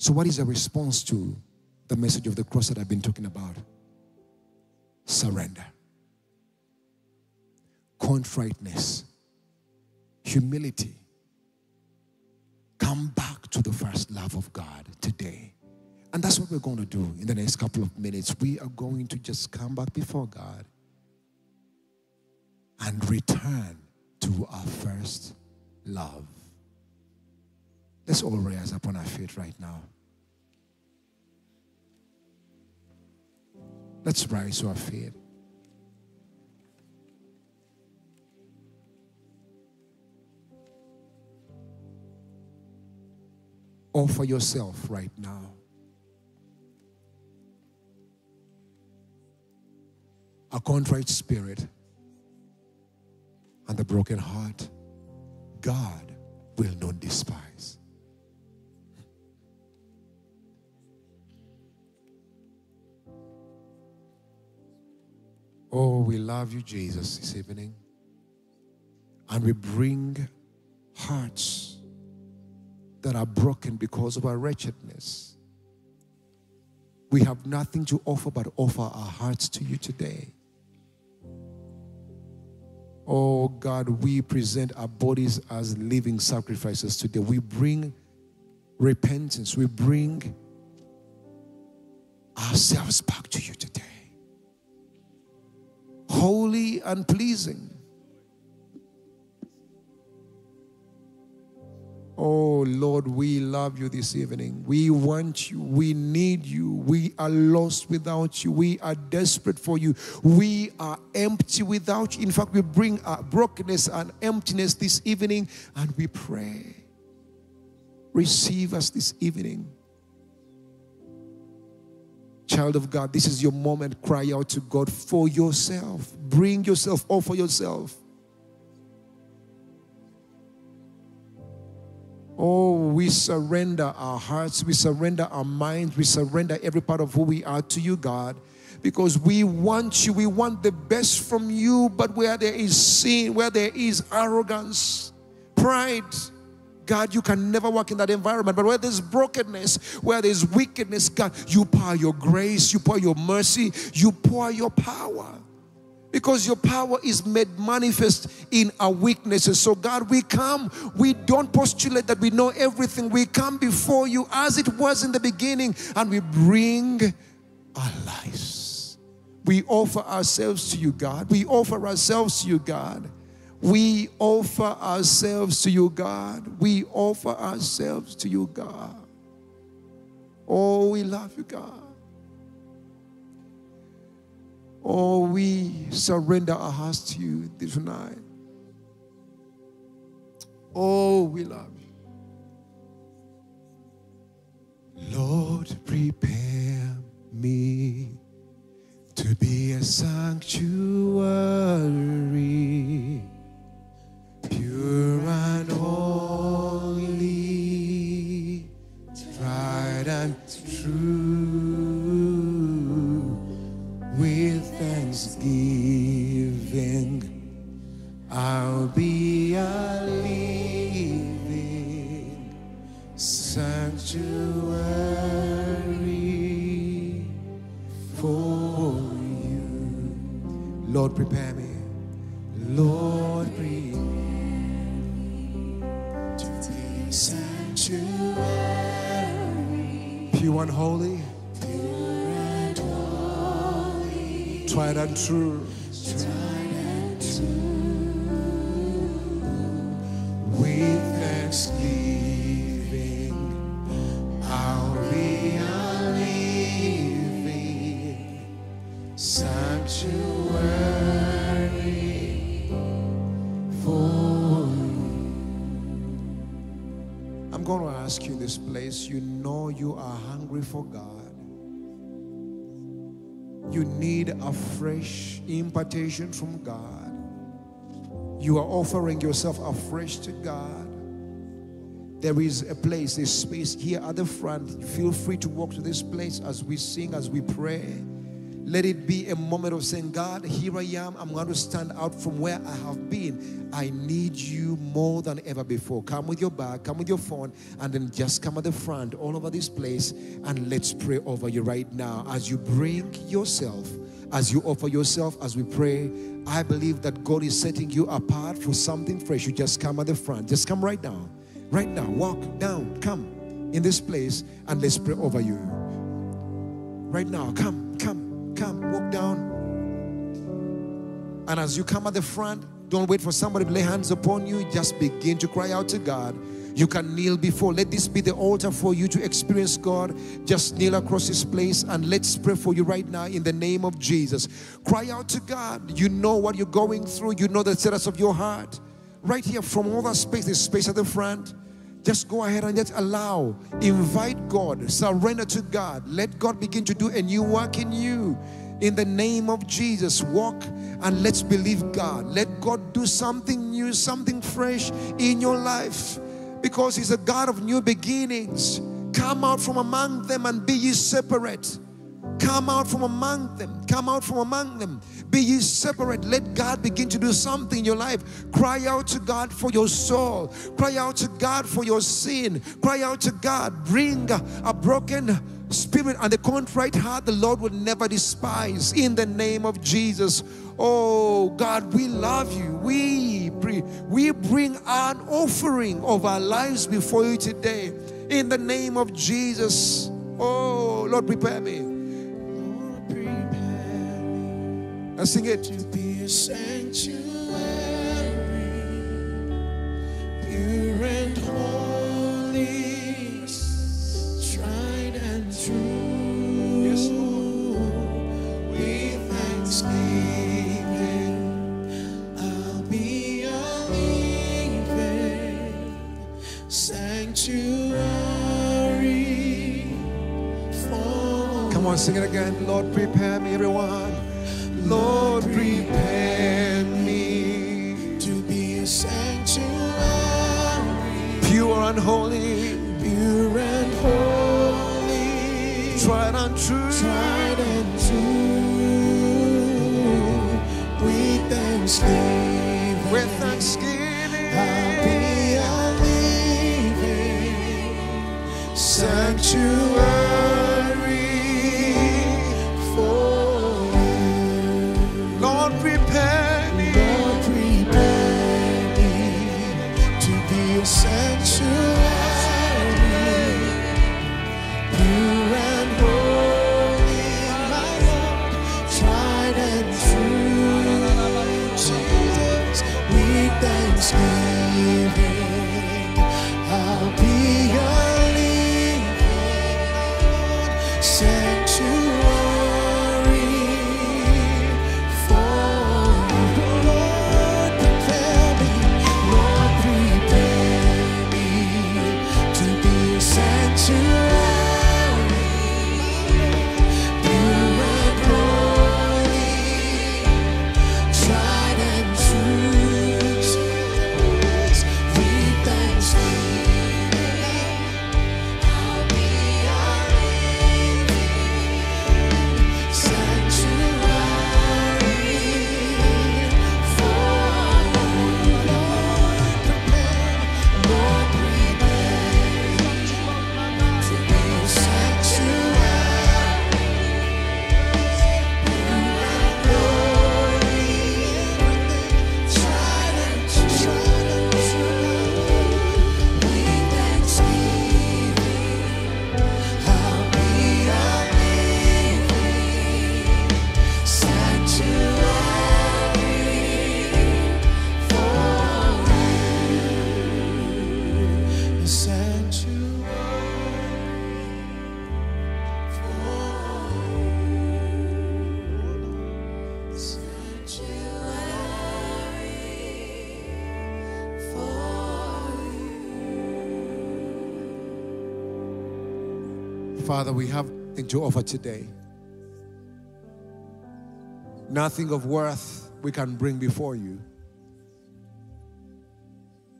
So, what is a response to the message of the cross that I've been talking about? Surrender, contriteness, humility. Come back to the first love of God today. And that's what we're going to do in the next couple of minutes. We are going to just come back before God and return to our first love. Let's all rise upon our feet right now. Let's rise to our feet. Offer yourself right now. A contrite spirit and a broken heart, God will not despise. Oh, we love you, Jesus, this evening. And we bring hearts that are broken because of our wretchedness. We have nothing to offer but offer our hearts to you today. Oh God, we present our bodies as living sacrifices today. We bring repentance, we bring ourselves back to you today. Holy and pleasing. Oh Lord, we love you this evening. We want you. We need you. We are lost without you. We are desperate for you. We are empty without you. In fact, we bring our brokenness and emptiness this evening and we pray. Receive us this evening. Child of God, this is your moment. Cry out to God for yourself. Bring yourself, offer yourself. Oh, we surrender our hearts, we surrender our minds, we surrender every part of who we are to you, God. Because we want you, we want the best from you, but where there is sin, where there is arrogance, pride, God, you can never work in that environment. But where there's brokenness, where there's wickedness, God, you pour your grace, you pour your mercy, you pour your power. Because your power is made manifest in our weaknesses. So, God, we come. We don't postulate that we know everything. We come before you as it was in the beginning and we bring our lives. We offer ourselves to you, God. We offer ourselves to you, God. We offer ourselves to you, God. We offer ourselves to you, God. Oh, we love you, God. Oh, we surrender our hearts to you tonight. Oh, we love you. Lord, prepare me to be a sanctuary, pure and holy, tried and true, with thanksgiving. I'll be a living sanctuary for you. Lord, prepare me. Lord, prepare pure and holy, tried and true. With thanksgiving, this place. You know you are hungry for God. You need a fresh impartation from God. You are offering yourself afresh to God. There is a place, a space here at the front. Feel free to walk to this place as we sing, as we pray. Let it be a moment of saying, God, here I am. I'm going to stand out from where I have been. I need you more than ever before. Come with your bag, come with your phone, and then just come at the front all over this place and let's pray over you right now as you bring yourself as you offer yourself, as we pray, I believe that God is setting you apart for something fresh. You just come at the front. Just come right now. Right now. Walk down. Come in this place and let's pray over you. Right now. Come, come. Walk down. And as you come at the front, don't wait for somebody to lay hands upon you. Just begin to cry out to God. You can kneel before. Let this be the altar for you to experience God. Just kneel across this place and let's pray for you right now in the name of Jesus. Cry out to God. You know what you're going through, you know the status of your heart. Right here from all that space, this space at the front. Just go ahead and just allow, invite God, surrender to God. Let God begin to do a new work in you. In the name of Jesus, walk and let's believe God. Let God do something new, something fresh in your life because He's a God of new beginnings. Come out from among them and be ye separate. Come out from among them. Come out from among them. Be ye separate. Let God begin to do something in your life. Cry out to God for your soul. Cry out to God for your sin. Cry out to God. Bring a, broken spirit and a contrite heart the Lord will never despise. In the name of Jesus. Oh God, we love you. We we bring an offering of our lives before you today. In the name of Jesus. Oh Lord, prepare me. Let's sing it. To be a sanctuary, pure and holy, tried and true. Yes, Lord. With thanksgiving, I'll be a living sanctuary. Come on, sing it again. Lord, prepare me, everyone. Lord, prepare me to be a sanctuary, pure and holy, pure and holy, tried and true. With thanksgiving, I'll be a living sanctuary Father, we have to offer today. Nothing of worth we can bring before you.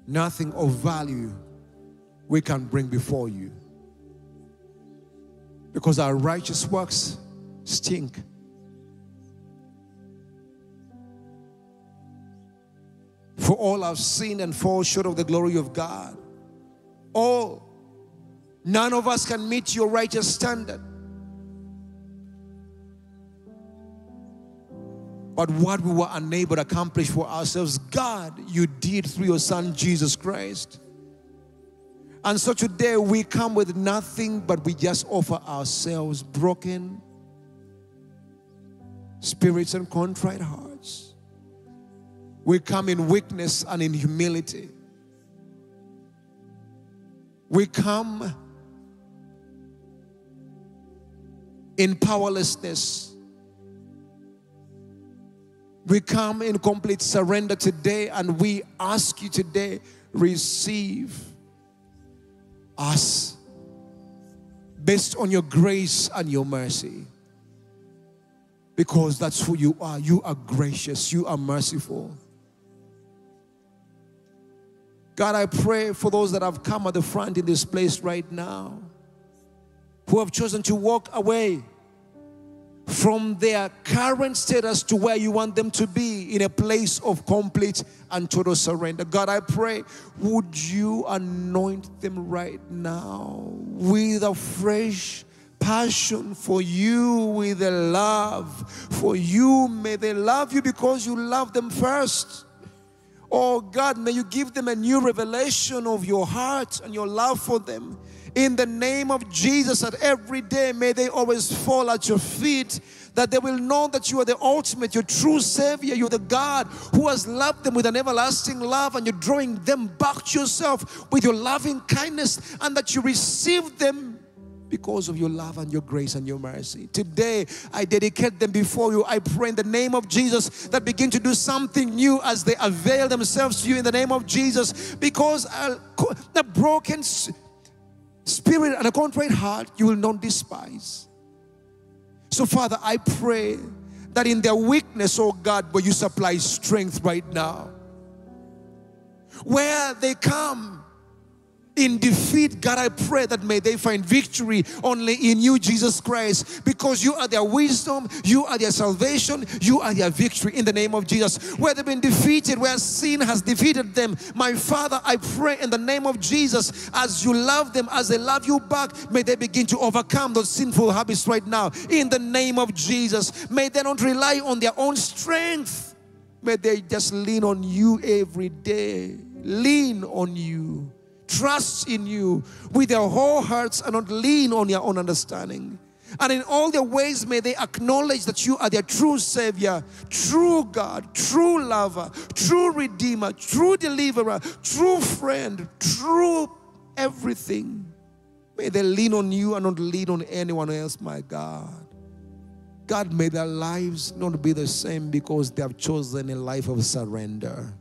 Nothing of value we can bring before you. Because our righteous works stink. For all have sinned and fall short of the glory of God. All None of us can meet your righteous standard. But what we were unable to accomplish for ourselves, God, you did through your Son Jesus Christ. And so today we come with nothing, but we just offer ourselves broken spirits and contrite hearts. We come in weakness and in humility. We come in powerlessness. We come in complete surrender today and we ask you today, receive us based on your grace and your mercy. Because that's who you are. You are gracious, you are merciful. God, I pray for those that have come at the front in this place right now who have chosen to walk away from their current status to where you want them to be in a place of complete and total surrender. God, I pray, would you anoint them right now with a fresh passion for you, with a love for you? May they love you because you love them first. Oh God, may you give them a new revelation of your heart and your love for them. In the name of Jesus, that every day may they always fall at your feet, that they will know that you are the ultimate, your true Savior. You're the God who has loved them with an everlasting love, and you're drawing them back to yourself with your loving kindness, and that you receive them because of your love and your grace and your mercy. Today, I dedicate them before you. I pray in the name of Jesus that begin to do something new as they avail themselves to you in the name of Jesus. Because a, broken spirit and a contrite heart you will not despise. So, Father, I pray that in their weakness, oh God, where you supply strength right now, where they come in defeat, God, I pray that may they find victory only in you, Jesus Christ, because you are their wisdom, you are their salvation, you are their victory in the name of Jesus. Where they've been defeated, where sin has defeated them, my Father, I pray in the name of Jesus, as you love them, as they love you back, may they begin to overcome those sinful habits right now in the name of Jesus. May they not rely on their own strength, may they just lean on you every day. Lean on you trust in you with their whole hearts and not lean on their own understanding. And in all their ways, may they acknowledge that you are their true Savior, true God, true lover, true Redeemer, true Deliverer, true friend, true everything. May they lean on you and not lean on anyone else, my God. God, may their lives not be the same because they have chosen a life of surrender.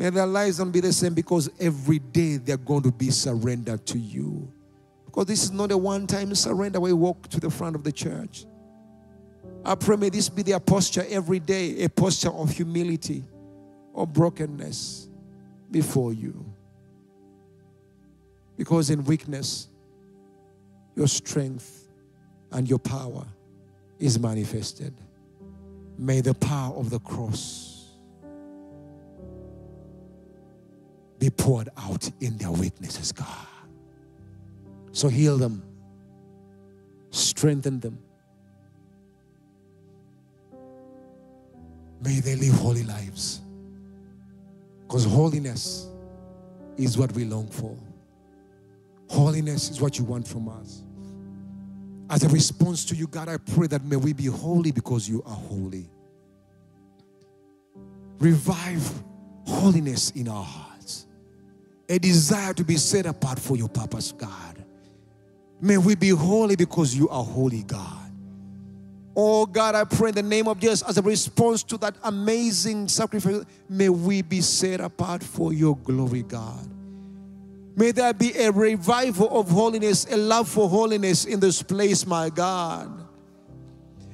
May their lives don't be the same because every day they're going to be surrendered to you. Because this is not a one time surrender where you walk to the front of the church. I pray may this be their posture every day, a posture of humility or brokenness before you. Because in weakness, your strength and your power is manifested. May the power of the cross be poured out in their weaknesses, God. So heal them, strengthen them. May they live holy lives. Because holiness is what we long for. Holiness is what you want from us. As a response to you, God, I pray that may we be holy because you are holy. Revive holiness in our hearts, a desire to be set apart for your purpose, God. May we be holy because you are holy, God. Oh God, I pray in the name of Jesus as a response to that amazing sacrifice, may we be set apart for your glory, God. May there be a revival of holiness, a love for holiness in this place, my God.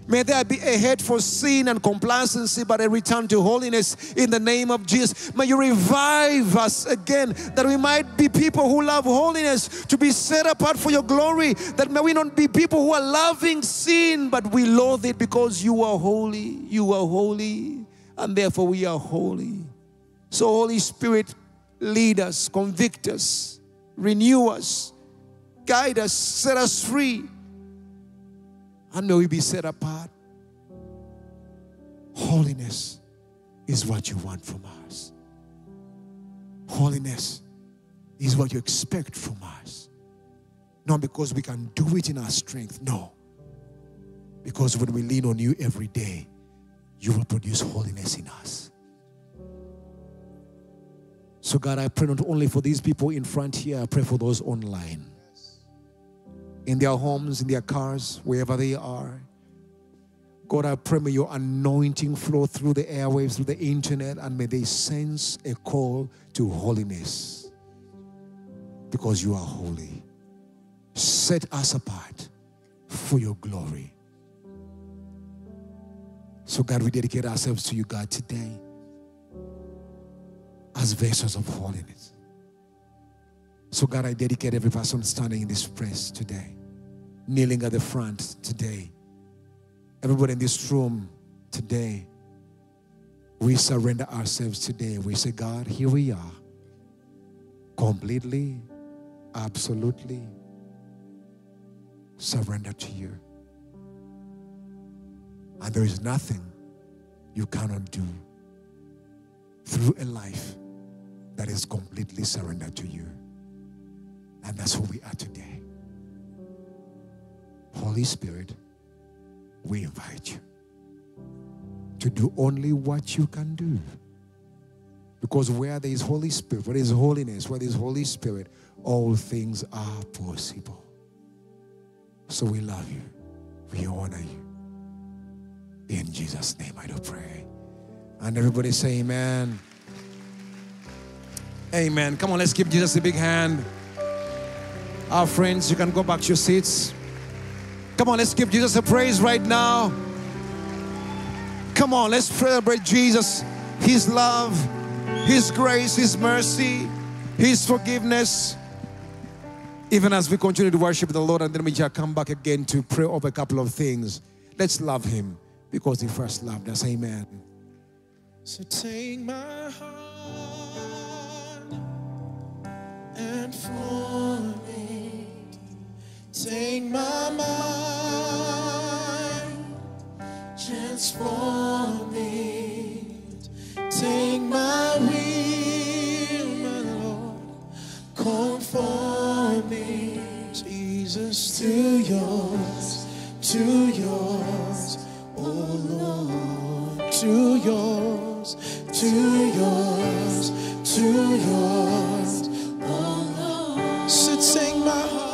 May there be a hate for sin and complacency, but a return to holiness in the name of Jesus. May you revive us again, that we might be people who love holiness, to be set apart for your glory. That may we not be people who are loving sin, but we loathe it because you are holy. You are holy, and therefore we are holy. So, Holy Spirit, lead us, convict us, renew us, guide us, set us free and may we be set apart. Holiness is what you want from us. Holiness is what you expect from us. Not because we can do it in our strength, no. Because when we lean on you every day, you will produce holiness in us. So, God, I pray not only for these people in front here, I pray for those online in their homes, in their cars, wherever they are. God, I pray may your anointing flow through the airwaves, through the internet, and may they sense a call to holiness because you are holy. Set us apart for your glory. So, God, we dedicate ourselves to you, God, today as vessels of holiness. So, God, I dedicate every person standing in this place today, kneeling at the front today, everybody in this room today. We surrender ourselves today. We say, God, here we are, completely, absolutely surrender to you. And there is nothing you cannot do through a life that is completely surrendered to you. And that's who we are today. Holy Spirit, we invite you to do only what you can do. Because where there is Holy Spirit, where there is holiness, where there is Holy Spirit, all things are possible. So we love you. We honor you. In Jesus' name I do pray. And everybody say amen. Amen. Come on, let's give Jesus a big hand. Our friends, you can go back to your seats. Come on, let's give Jesus a praise right now. Come on, let's celebrate Jesus, His love, His grace, His mercy, His forgiveness. Even as we continue to worship the Lord, and then we shall come back again to pray over a couple of things. Let's love Him because He first loved us. Amen. So take my heart and for. Take my mind, transform me. Take my will, my Lord, conform me, Jesus, to yours, to yours, oh Lord, to yours, to yours, to yours, oh Lord. So take my heart.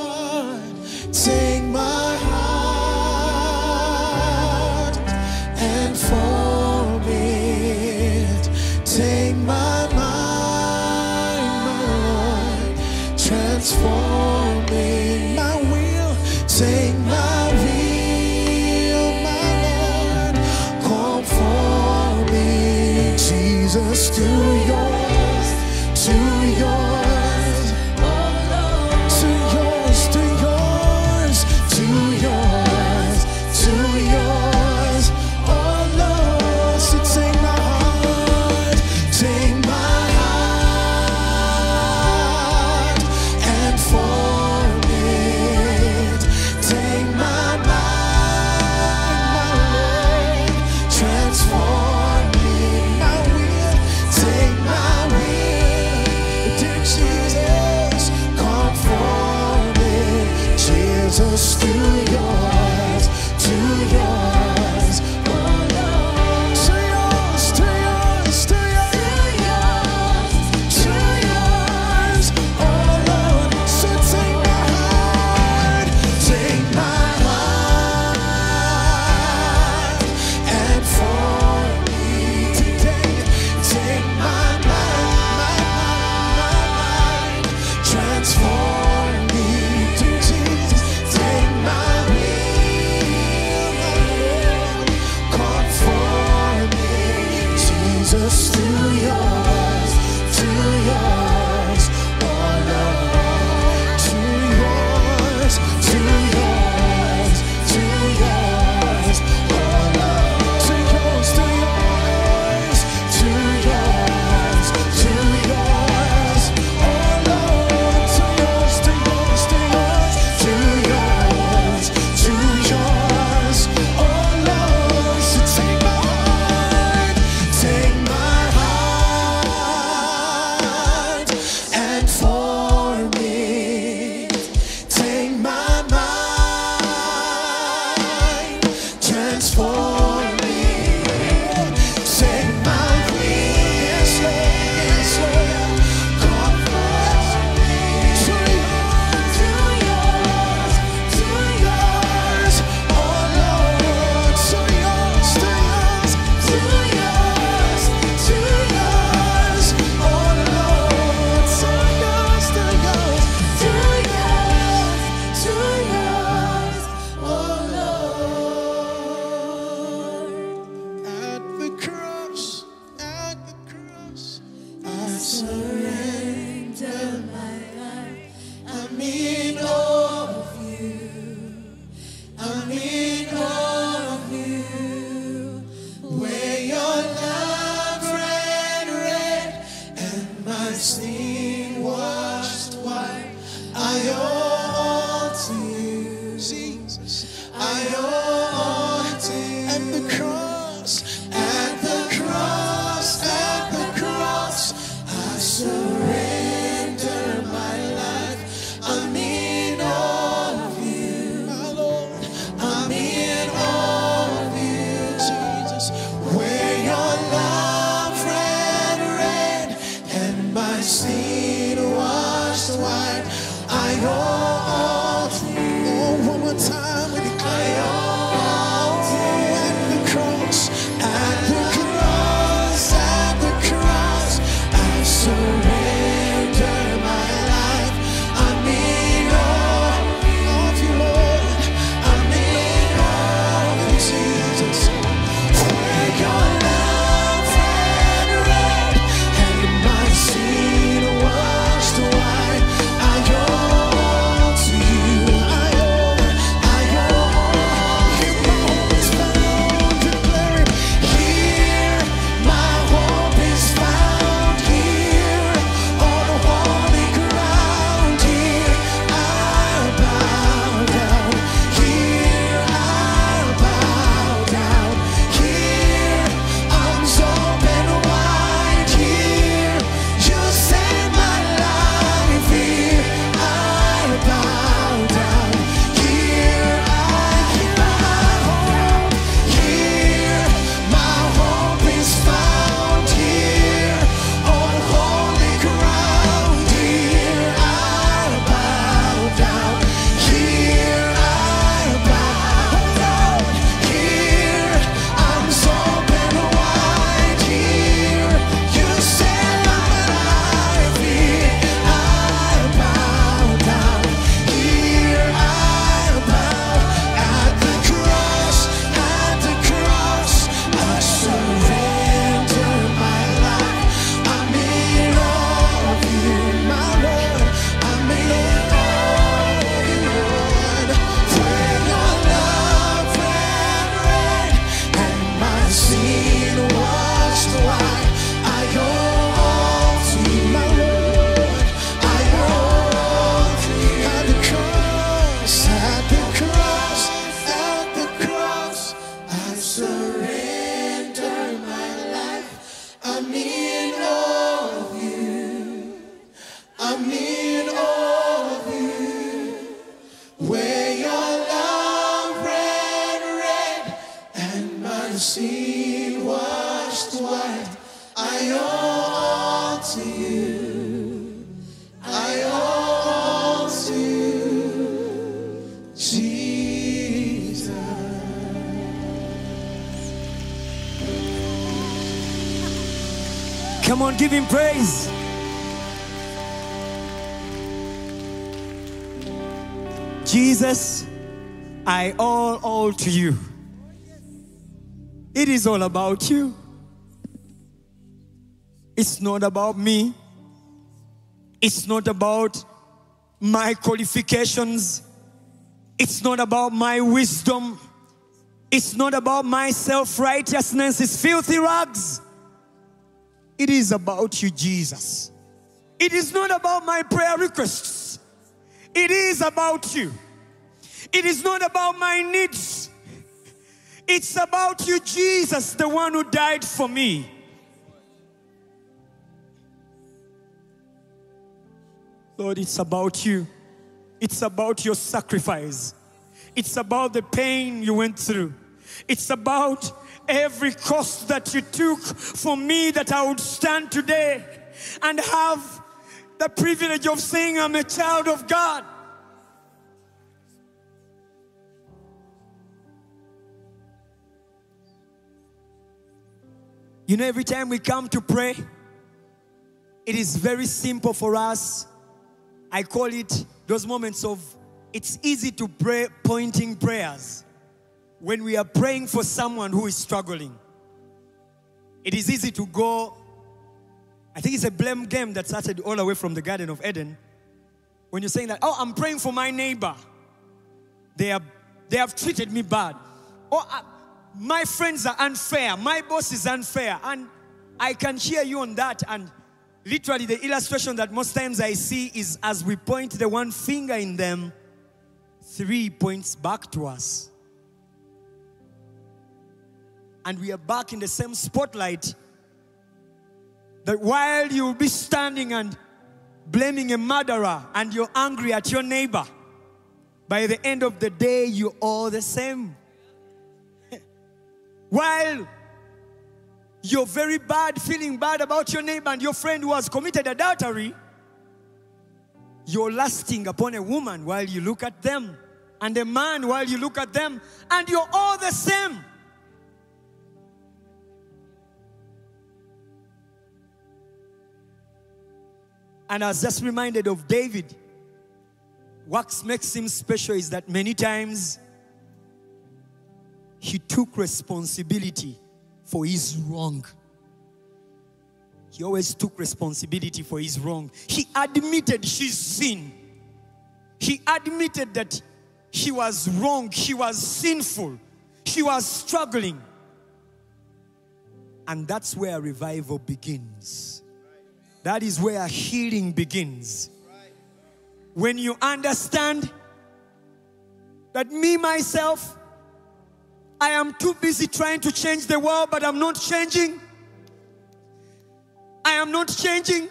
Jesus through your why. I all all to you. It is all about you. It's not about me. It's not about my qualifications. It's not about my wisdom. It's not about my self righteousness. It's filthy rags. It is about you, Jesus. It is not about my prayer requests. It is about you. It is not about my needs. It's about you, Jesus, the one who died for me. Lord, it's about you. It's about your sacrifice. It's about the pain you went through. It's about every cost that you took for me that I would stand today and have the privilege of saying I'm a child of God. You know, every time we come to pray, it is very simple for us. I call it those moments of it's easy to pray pointing prayers when we are praying for someone who is struggling. It is easy to go, I think it's a blame game that started all the way from the Garden of Eden. When you're saying that, oh, I'm praying for my neighbor, they have, they have treated me bad. Or uh, my friends are unfair, my boss is unfair. And I can hear you on that. And literally, the illustration that most times I see is as we point the one finger in them, three points back to us. And we are back in the same spotlight. That while you'll be standing and blaming a murderer and you're angry at your neighbor, by the end of the day, you're all the same. While you're very bad, feeling bad about your neighbor and your friend who has committed adultery, you're lusting upon a woman while you look at them, and a man while you look at them, and you're all the same. And I was just reminded of David. What makes him special is that many times he took responsibility for his wrong. He always took responsibility for his wrong. He admitted his sin. He admitted that he was wrong, he was sinful, he was struggling. And that's where revival begins. That is where healing begins. When you understand that me, myself, I am too busy trying to change the world, but I'm not changing. I am not changing.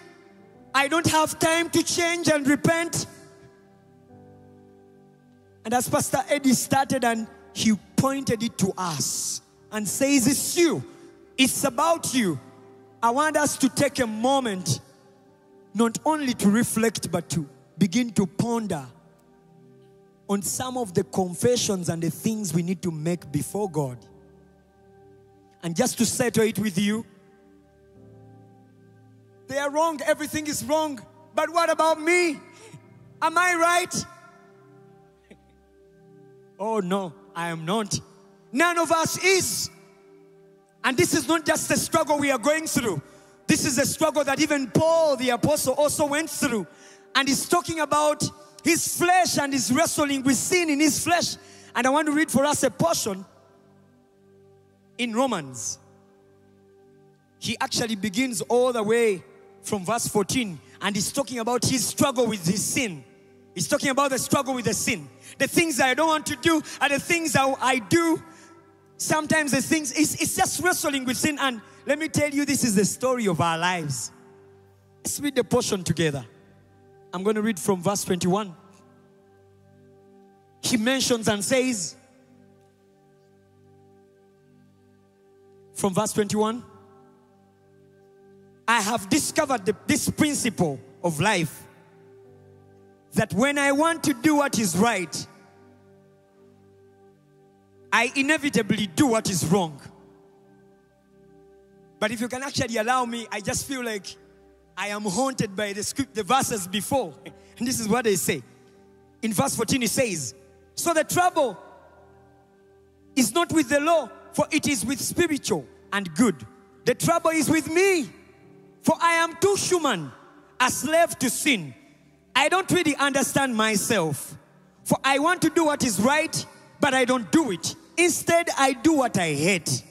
I don't have time to change and repent. And as Pastor Eddie started and he pointed it to us and says, It's you, it's about you. I want us to take a moment not only to reflect, but to begin to ponder on some of the confessions and the things we need to make before God. And just to settle it with you, they are wrong, everything is wrong. But what about me? Am I right? Oh no, I am not. None of us is. And this is not just a struggle we are going through. This is a struggle that even Paul the apostle also went through. And he's talking about his flesh and his wrestling with sin in his flesh. And I want to read for us a portion in Romans. He actually begins all the way from verse 14 and he's talking about his struggle with his sin. He's talking about the struggle with the sin. The things that I don't want to do are the things that I do. Sometimes the things, it's, it's just wrestling with sin. And let me tell you, this is the story of our lives. Let's read the portion together. I'm going to read from verse 21. He mentions and says, from verse 21. I have discovered the- this principle of life that when I want to do what is right, I inevitably do what is wrong. But if you can actually allow me, I just feel like I am haunted by the script, the verses before. And this is what they say. In verse 14, it says, So the trouble is not with the law, for it is with spiritual and good. The trouble is with me, for I am too human, a slave to sin. I don't really understand myself, for I want to do what is right, but I don't do it. Instead, I do what I hate.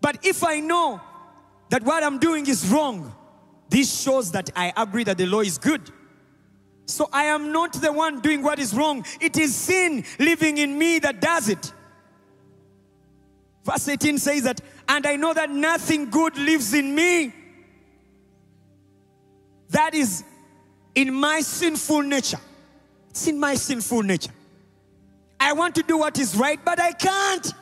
But if I know that what I'm doing is wrong, this shows that I agree that the law is good. So I am not the one doing what is wrong. It is sin living in me that does it. Verse 18 says that, and I know that nothing good lives in me. That is in my sinful nature. It's in my sinful nature. I want to do what is right, but I can't.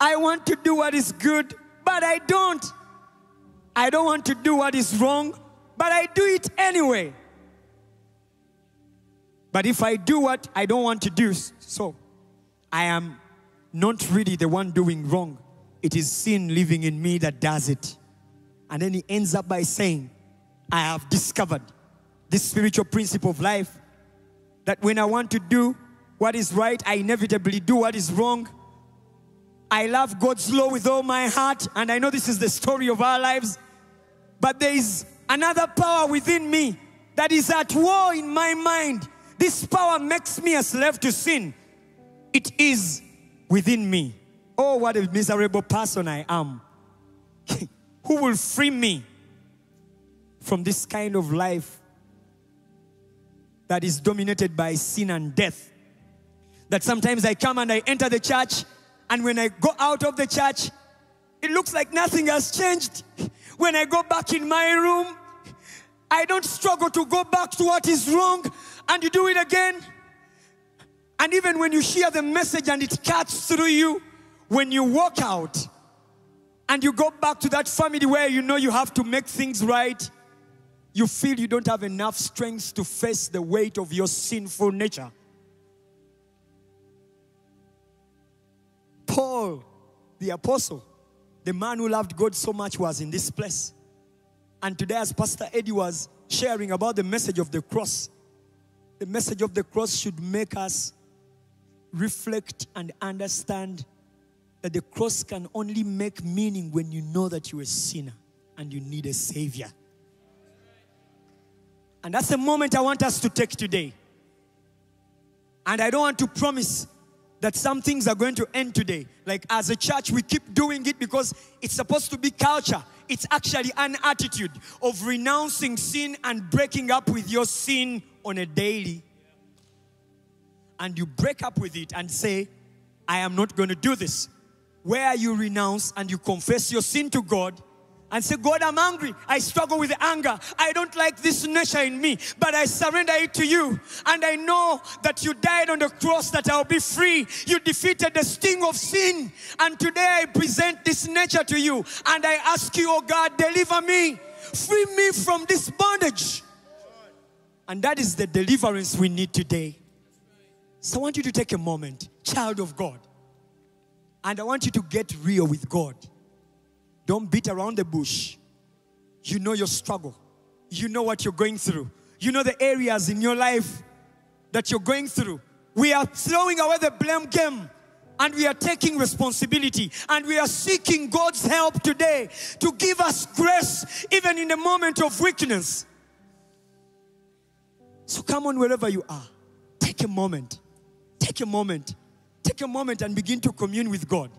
I want to do what is good, but I don't. I don't want to do what is wrong, but I do it anyway. But if I do what I don't want to do, so I am not really the one doing wrong. It is sin living in me that does it. And then he ends up by saying, I have discovered this spiritual principle of life that when I want to do what is right, I inevitably do what is wrong. I love God's law with all my heart, and I know this is the story of our lives. But there is another power within me that is at war in my mind. This power makes me a slave to sin. It is within me. Oh, what a miserable person I am. Who will free me from this kind of life that is dominated by sin and death? That sometimes I come and I enter the church, and when I go out of the church, it looks like nothing has changed. When I go back in my room, I don't struggle to go back to what is wrong and you do it again. And even when you hear the message and it cuts through you, when you walk out and you go back to that family where you know you have to make things right, you feel you don't have enough strength to face the weight of your sinful nature. Paul, the apostle, the man who loved God so much, was in this place. And today, as Pastor Eddie was sharing about the message of the cross, the message of the cross should make us reflect and understand that the cross can only make meaning when you know that you're a sinner and you need a savior. And that's the moment I want us to take today. And I don't want to promise that some things are going to end today. Like as a church, we keep doing it because it's supposed to be culture. It's actually an attitude of renouncing sin and breaking up with your sin on a daily. And you break up with it and say, I am not going to do this. Where you renounce and you confess your sin to God and say, God, I'm angry. I struggle with anger. I don't like this nature in me, but I surrender it to you. And I know that you died on the cross that I'll be free. You defeated the sting of sin. And today I present this nature to you. And I ask you, oh God, deliver me. Free me from this bondage. And that is the deliverance we need today. So I want you to take a moment, child of God. And I want you to get real with God. Don't beat around the bush. You know your struggle. You know what you're going through. You know the areas in your life that you're going through. We are throwing away the blame game and we are taking responsibility and we are seeking God's help today to give us grace even in the moment of weakness. So come on, wherever you are, take a moment. Take a moment. Take a moment and begin to commune with God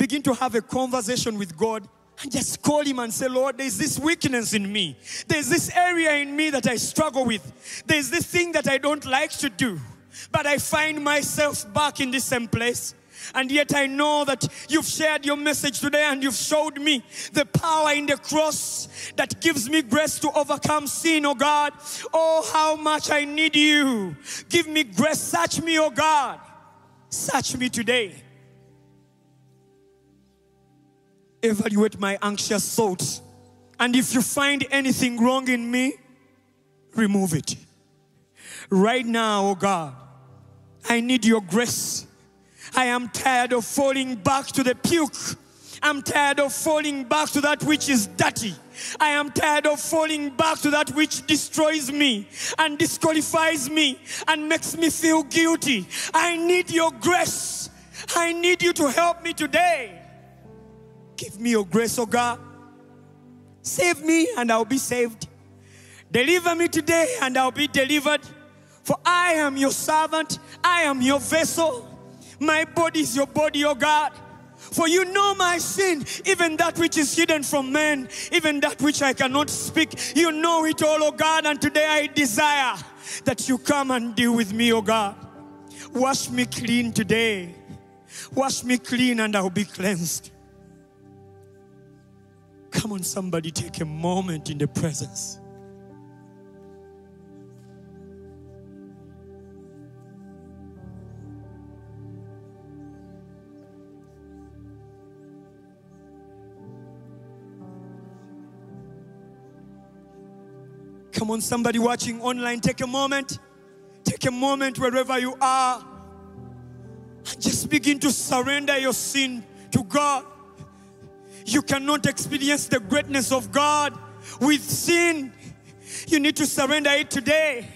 begin to have a conversation with God and just call Him and say, Lord, there's this weakness in me. There's this area in me that I struggle with. There's this thing that I don't like to do. But I find myself back in the same place. And yet I know that you've shared your message today and you've showed me the power in the cross that gives me grace to overcome sin, oh God. Oh, how much I need you. Give me grace. Search me, oh God. Search me today. Evaluate my anxious thoughts. And if you find anything wrong in me, remove it. Right now, oh God, I need your grace. I am tired of falling back to the puke. I'm tired of falling back to that which is dirty. I am tired of falling back to that which destroys me and disqualifies me and makes me feel guilty. I need your grace. I need you to help me today. Give me your grace, oh God. Save me and I'll be saved. Deliver me today and I'll be delivered. For I am your servant, I am your vessel. My body is your body, oh God. For you know my sin, even that which is hidden from men, even that which I cannot speak. You know it all, oh God. And today I desire that you come and deal with me, oh God. Wash me clean today. Wash me clean and I'll be cleansed. Come on, somebody, take a moment in the presence. Come on, somebody watching online, take a moment. Take a moment wherever you are. And just begin to surrender your sin to God. You cannot experience the greatness of God with sin. You need to surrender it today.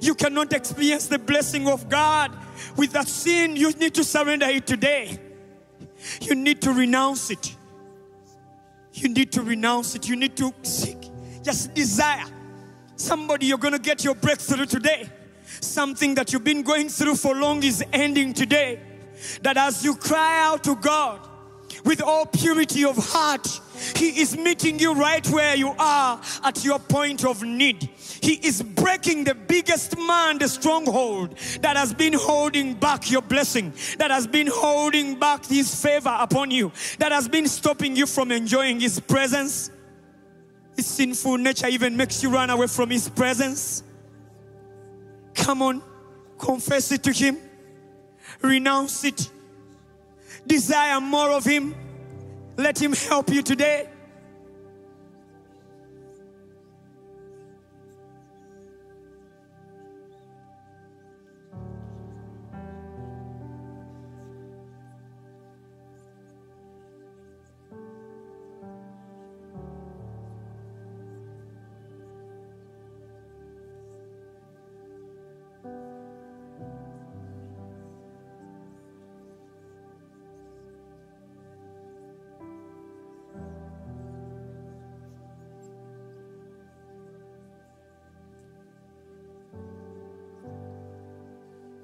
You cannot experience the blessing of God with that sin. You need to surrender it today. You need to renounce it. You need to renounce it. You need to seek. Just desire. Somebody, you're going to get your breakthrough today. Something that you've been going through for long is ending today. That as you cry out to God with all purity of heart, He is meeting you right where you are at your point of need. He is breaking the biggest man, the stronghold that has been holding back your blessing, that has been holding back His favor upon you, that has been stopping you from enjoying His presence. His sinful nature even makes you run away from His presence. Come on, confess it to Him, renounce it, desire more of Him. Let Him help you today.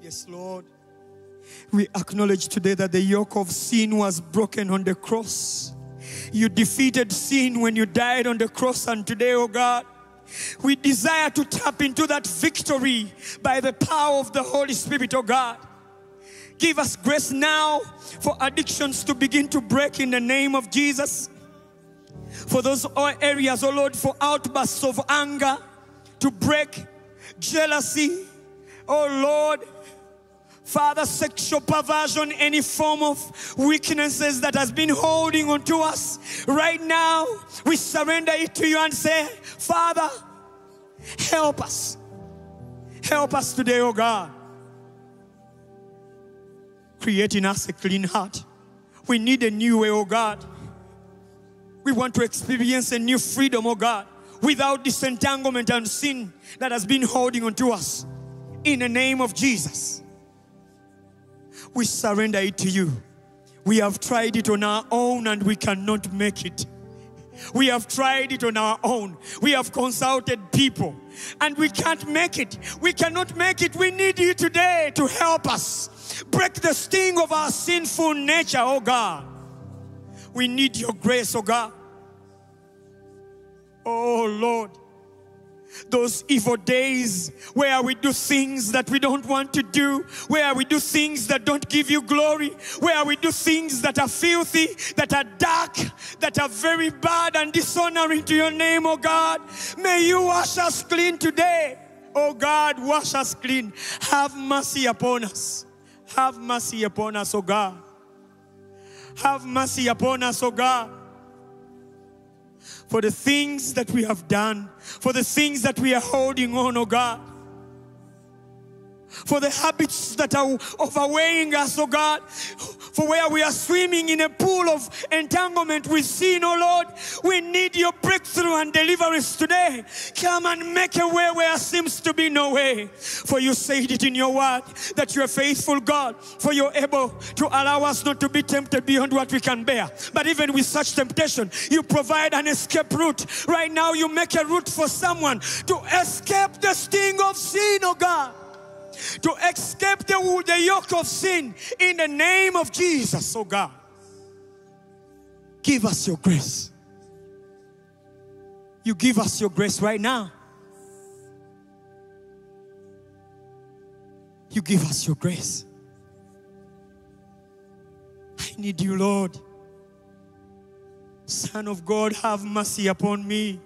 Yes, Lord. We acknowledge today that the yoke of sin was broken on the cross. You defeated sin when you died on the cross, and today, oh God, we desire to tap into that victory by the power of the Holy Spirit, oh God. Give us grace now for addictions to begin to break in the name of Jesus. For those areas, oh Lord, for outbursts of anger to break, jealousy, oh Lord, Father, sexual perversion, any form of weaknesses that has been holding on to us, right now, we surrender it to you and say, Father, help us. Help us today, oh God. Create in us a clean heart. We need a new way, oh God. We want to experience a new freedom, oh God, without disentanglement and sin that has been holding on to us. In the name of Jesus we surrender it to you. We have tried it on our own and we cannot make it. We have tried it on our own. We have consulted people and we can't make it. We cannot make it. We need you today to help us break the sting of our sinful nature, oh God. We need your grace, oh God. Oh Lord those evil days where we do things that we don't want to do, where we do things that don't give you glory, where we do things that are filthy, that are dark, that are very bad and dishonoring to your name, oh God. May you wash us clean today. Oh God, wash us clean. Have mercy upon us. Have mercy upon us, oh God. Have mercy upon us, O God. For the things that we have done, for the things that we are holding on, O God. For the habits that are overweighing us, oh God. For where we are swimming in a pool of entanglement with sin, oh Lord. We need your breakthrough and deliverance today. Come and make a way where seems to be no way. For you said it in your word that you're a faithful God. For you're able to allow us not to be tempted beyond what we can bear. But even with such temptation, you provide an escape route. Right now, you make a route for someone to escape the sting of sin, oh God to escape the, the yoke of sin in the name of Jesus, oh God. Give us your grace. You give us your grace right now. You give us your grace. I need you, Lord. Son of God, have mercy upon me.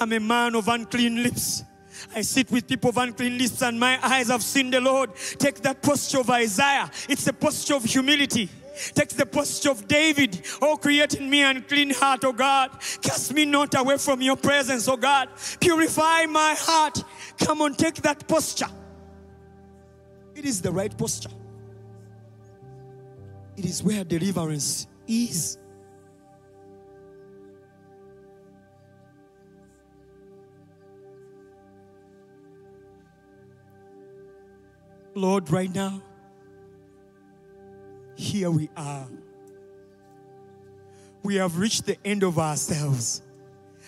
I'm a man of unclean lips. I sit with people of unclean lips, and my eyes have seen the Lord. Take that posture of Isaiah. It's a posture of humility. Take the posture of David. Oh, create in me an clean heart, oh God. Cast me not away from your presence, oh God. Purify my heart. Come on, take that posture. It is the right posture. It is where deliverance is. Lord, right now, here we are. We have reached the end of ourselves.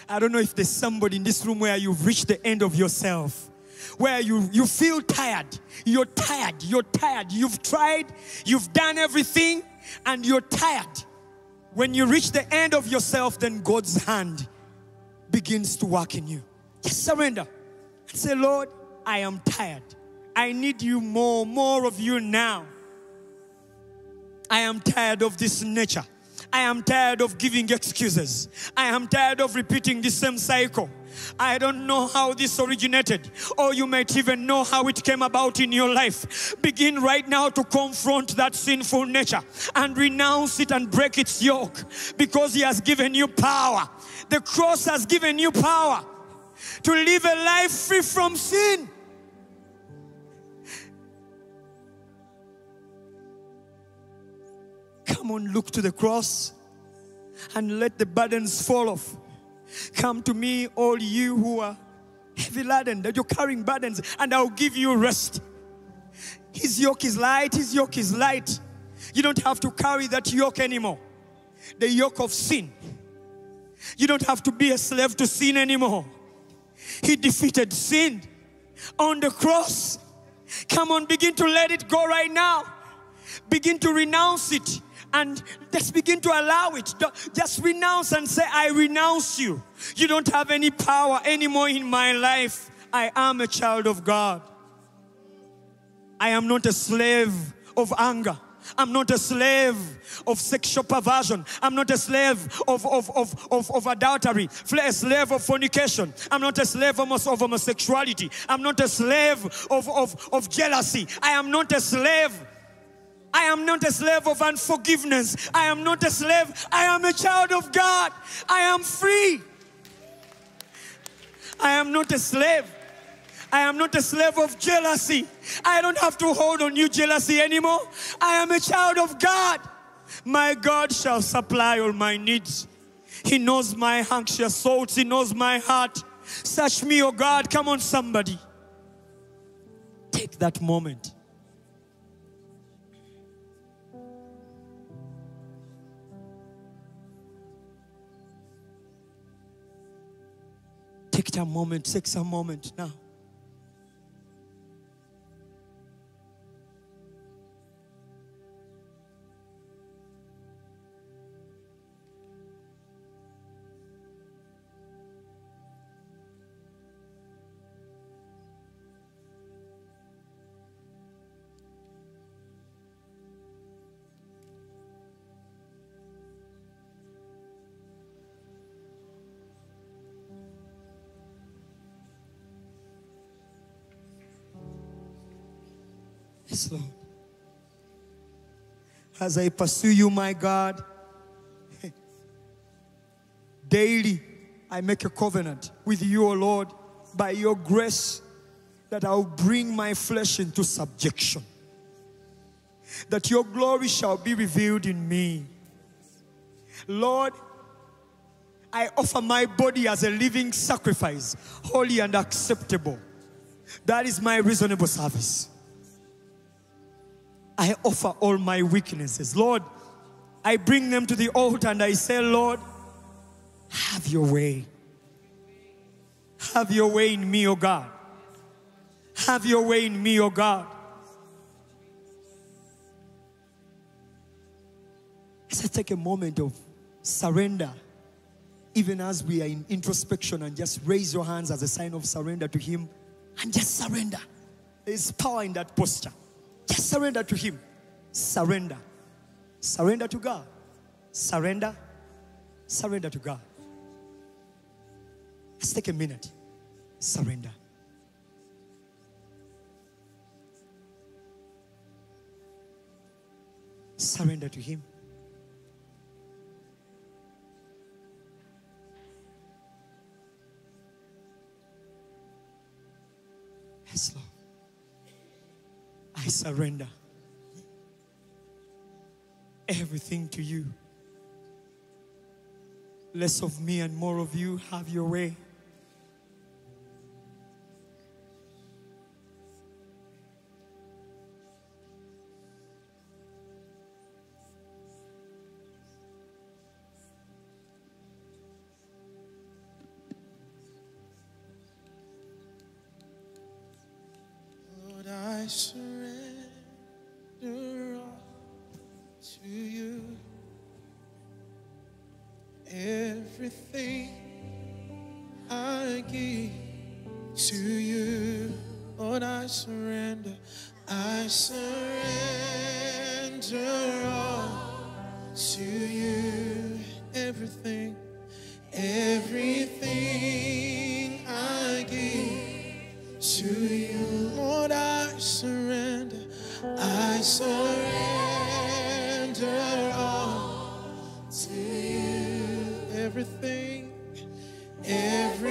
I don't know if there's somebody in this room where you've reached the end of yourself, where you, you feel tired. You're tired. You're tired. You've tried, you've done everything, and you're tired. When you reach the end of yourself, then God's hand begins to work in you. Just surrender say, Lord, I am tired. I need you more, more of you now. I am tired of this nature. I am tired of giving excuses. I am tired of repeating the same cycle. I don't know how this originated, or you might even know how it came about in your life. Begin right now to confront that sinful nature and renounce it and break its yoke because He has given you power. The cross has given you power to live a life free from sin. Come on, look to the cross and let the burdens fall off. Come to me, all you who are heavy laden, that you're carrying burdens, and I'll give you rest. His yoke is light, his yoke is light. You don't have to carry that yoke anymore. The yoke of sin. You don't have to be a slave to sin anymore. He defeated sin on the cross. Come on, begin to let it go right now. Begin to renounce it and just begin to allow it. Just renounce and say, I renounce you. You don't have any power anymore in my life. I am a child of God. I am not a slave of anger. I'm not a slave of sexual perversion. I'm not a slave of, of, of, of, of adultery, a slave of fornication. I'm not a slave of homosexuality. I'm not a slave of, of, of jealousy. I am not a slave I am not a slave of unforgiveness. I am not a slave. I am a child of God. I am free. I am not a slave. I am not a slave of jealousy. I don't have to hold on you jealousy anymore. I am a child of God. My God shall supply all my needs. He knows my anxious thoughts. He knows my heart. Search me, oh God. Come on, somebody. Take that moment. Take a moment, take some moment now. Yes, Lord. as I pursue you, my God. Daily, I make a covenant with you, O Lord, by your grace, that I'll bring my flesh into subjection, that your glory shall be revealed in me. Lord, I offer my body as a living sacrifice, holy and acceptable. That is my reasonable service. I offer all my weaknesses. Lord, I bring them to the altar and I say, Lord, have your way. Have your way in me, O God. Have your way in me, O God. Let's take a moment of surrender, even as we are in introspection, and just raise your hands as a sign of surrender to Him and just surrender. There's power in that posture. Just surrender to Him. Surrender. Surrender to God. Surrender. Surrender to God. Let's take a minute. Surrender. Surrender to Him. Yes, Lord. I surrender everything to you. Less of me and more of you. Have your way. Lord, I surrender all to you. Everything I give to you. Lord, I surrender. I surrender all to you. Everything, everything I give to you. Lord, I surrender. I surrender all to you. Everything, everything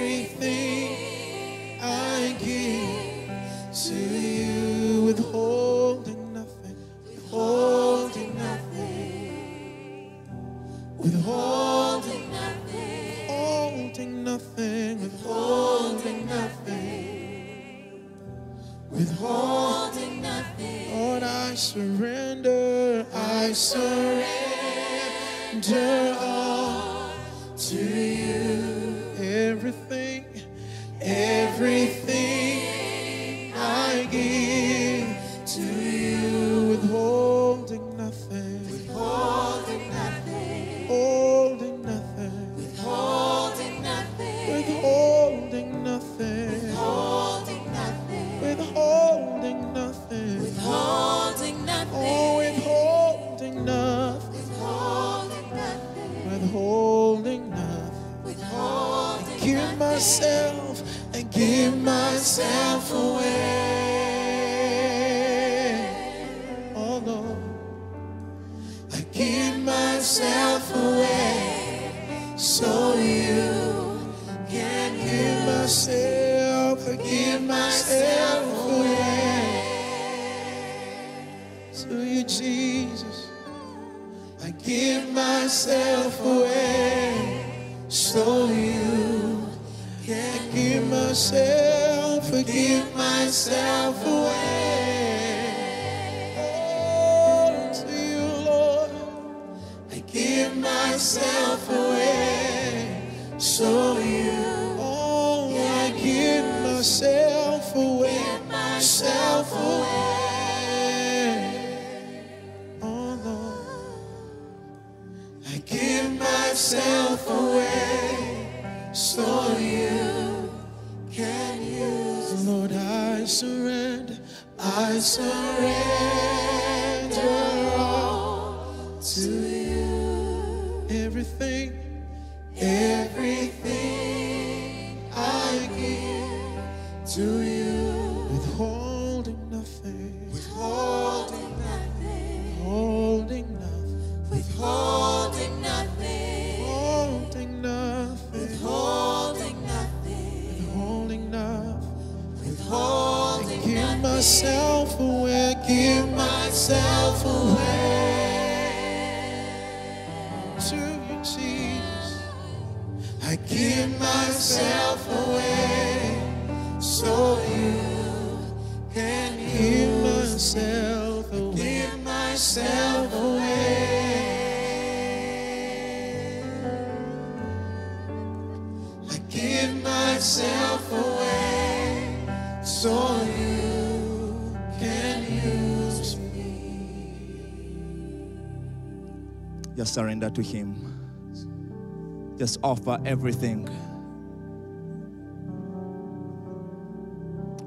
surrender to Him. Just offer everything.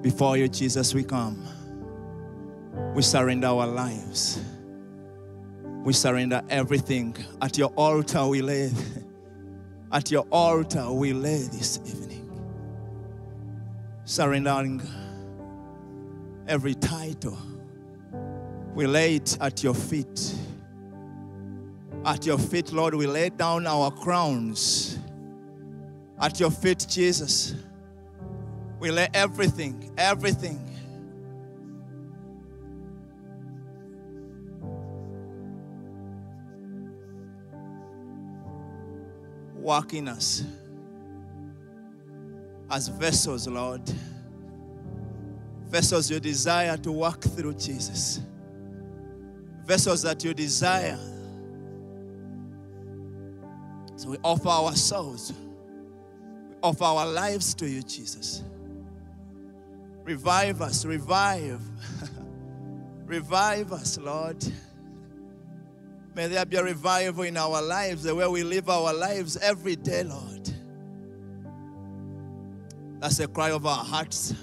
Before you, Jesus, we come. We surrender our lives. We surrender everything. At your altar, we lay. At your altar, we lay this evening. Surrendering every title. We lay it at your feet. At your feet, Lord, we lay down our crowns. At your feet, Jesus, we lay everything, everything. Walk in us as vessels, Lord. Vessels you desire to walk through, Jesus. Vessels that you desire so we offer our souls, we offer our lives to you, Jesus. Revive us, revive. revive us, Lord. May there be a revival in our lives, the way we live our lives every day, Lord. That's the cry of our hearts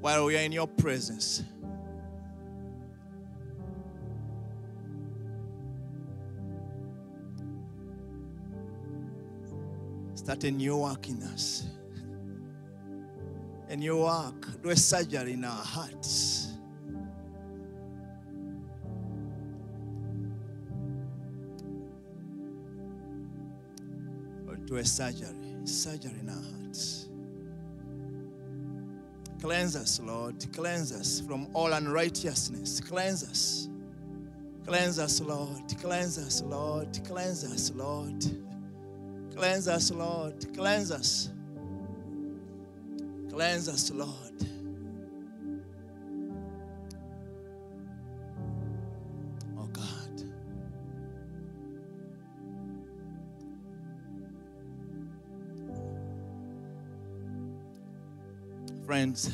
while we are in your presence. Start a new work in us. A new work. Do a surgery in our hearts. Or do a surgery. Surgery in our hearts. Cleanse us, Lord. Cleanse us from all unrighteousness. Cleanse us. Cleanse us, Lord. Cleanse us, Lord. Cleanse us, Lord. Cleanse us, Lord. Cleanse us. Cleanse us, Lord. Oh God. Friends,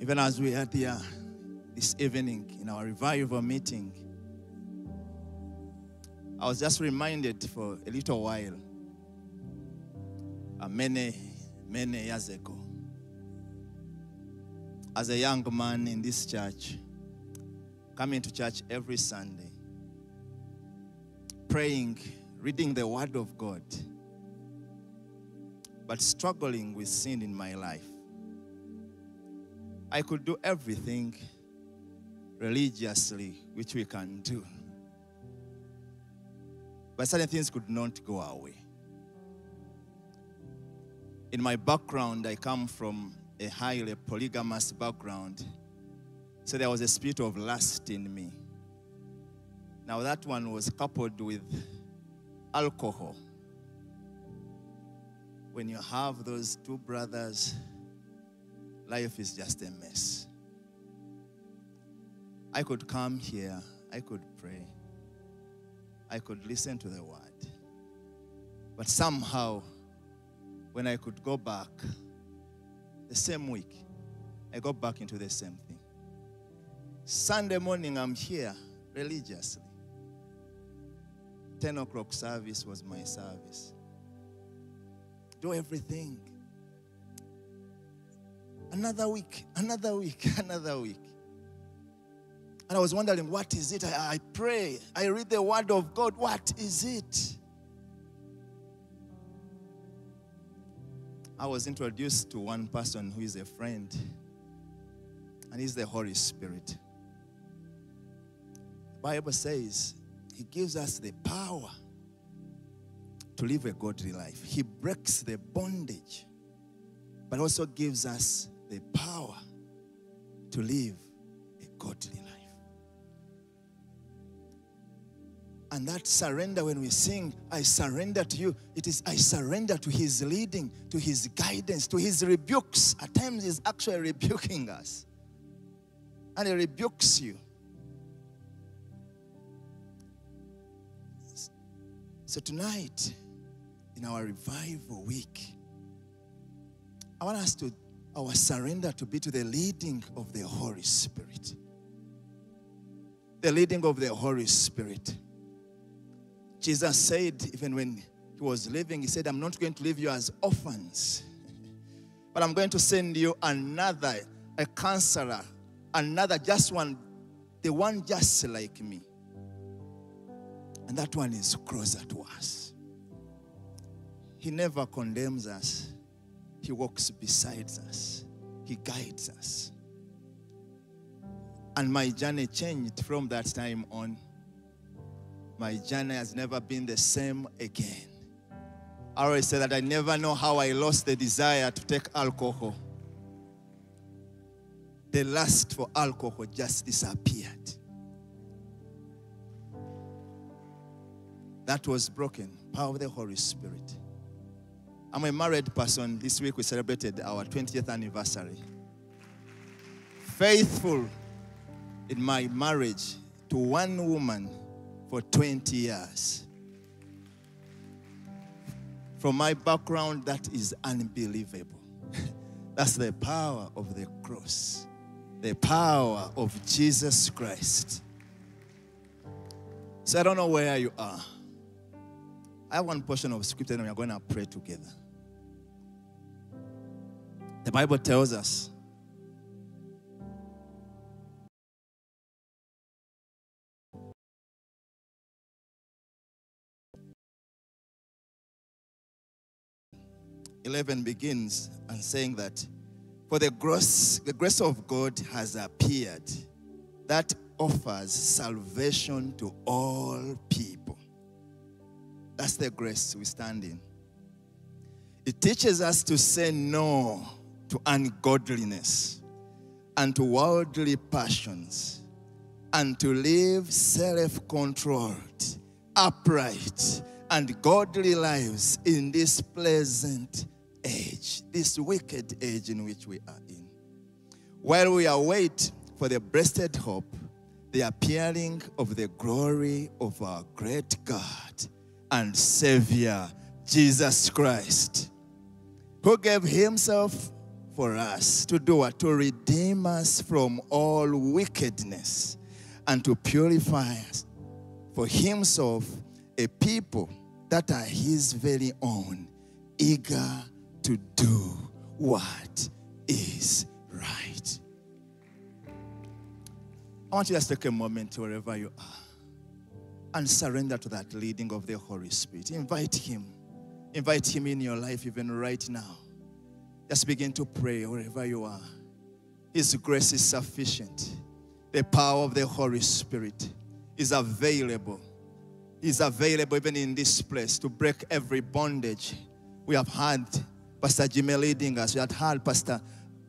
even as we are here this evening in our revival meeting, I was just reminded for a little while, uh, many, many years ago, as a young man in this church, coming to church every Sunday, praying, reading the Word of God, but struggling with sin in my life. I could do everything religiously, which we can do. But certain things could not go away. In my background, I come from a highly polygamous background. So there was a spirit of lust in me. Now, that one was coupled with alcohol. When you have those two brothers, life is just a mess. I could come here, I could pray, I could listen to the word. But somehow, when I could go back, the same week, I got back into the same thing. Sunday morning, I'm here religiously. 10 o'clock service was my service. Do everything. Another week, another week, another week. And I was wondering, what is it? I, I pray, I read the word of God. What is it? I was introduced to one person who is a friend, and he's the Holy Spirit. The Bible says he gives us the power to live a godly life. He breaks the bondage but also gives us the power to live a godly life. And that surrender, when we sing, I surrender to you, it is I surrender to His leading, to His guidance, to His rebukes. At times, He's actually rebuking us. And He rebukes you. So, tonight, in our revival week, I want us to, our surrender to be to the leading of the Holy Spirit. The leading of the Holy Spirit. Jesus said, even when he was leaving, he said, I'm not going to leave you as orphans, but I'm going to send you another, a counselor, another, just one, the one just like me. And that one is closer to us. He never condemns us, He walks beside us, He guides us. And my journey changed from that time on my journey has never been the same again. I always say that I never know how I lost the desire to take alcohol. The lust for alcohol just disappeared. That was broken. Power of the Holy Spirit. I'm a married person. This week we celebrated our 20th anniversary. Faithful in my marriage to one woman for 20 years. From my background, that is unbelievable. That's the power of the cross, the power of Jesus Christ. So I don't know where you are. I have one portion of scripture and we are going to pray together. The Bible tells us Eleven begins and saying that for the grace, the grace of God has appeared that offers salvation to all people. That's the grace we stand in. It teaches us to say no to ungodliness and to worldly passions and to live self controlled, upright, and godly lives in this pleasant age, this wicked age in which we are in. While we await for the breasted hope, the appearing of the glory of our great God and Savior, Jesus Christ, who gave Himself for us to do what? To redeem us from all wickedness and to purify us for Himself a people that are His very own, eager to do what is right. I want you to just take a moment wherever you are and surrender to that leading of the Holy Spirit. Invite Him. Invite Him in your life, even right now. Just begin to pray wherever you are. His grace is sufficient. The power of the Holy Spirit is available. Is available even in this place to break every bondage. We have had Pastor Jimmy leading us. We had had Pastor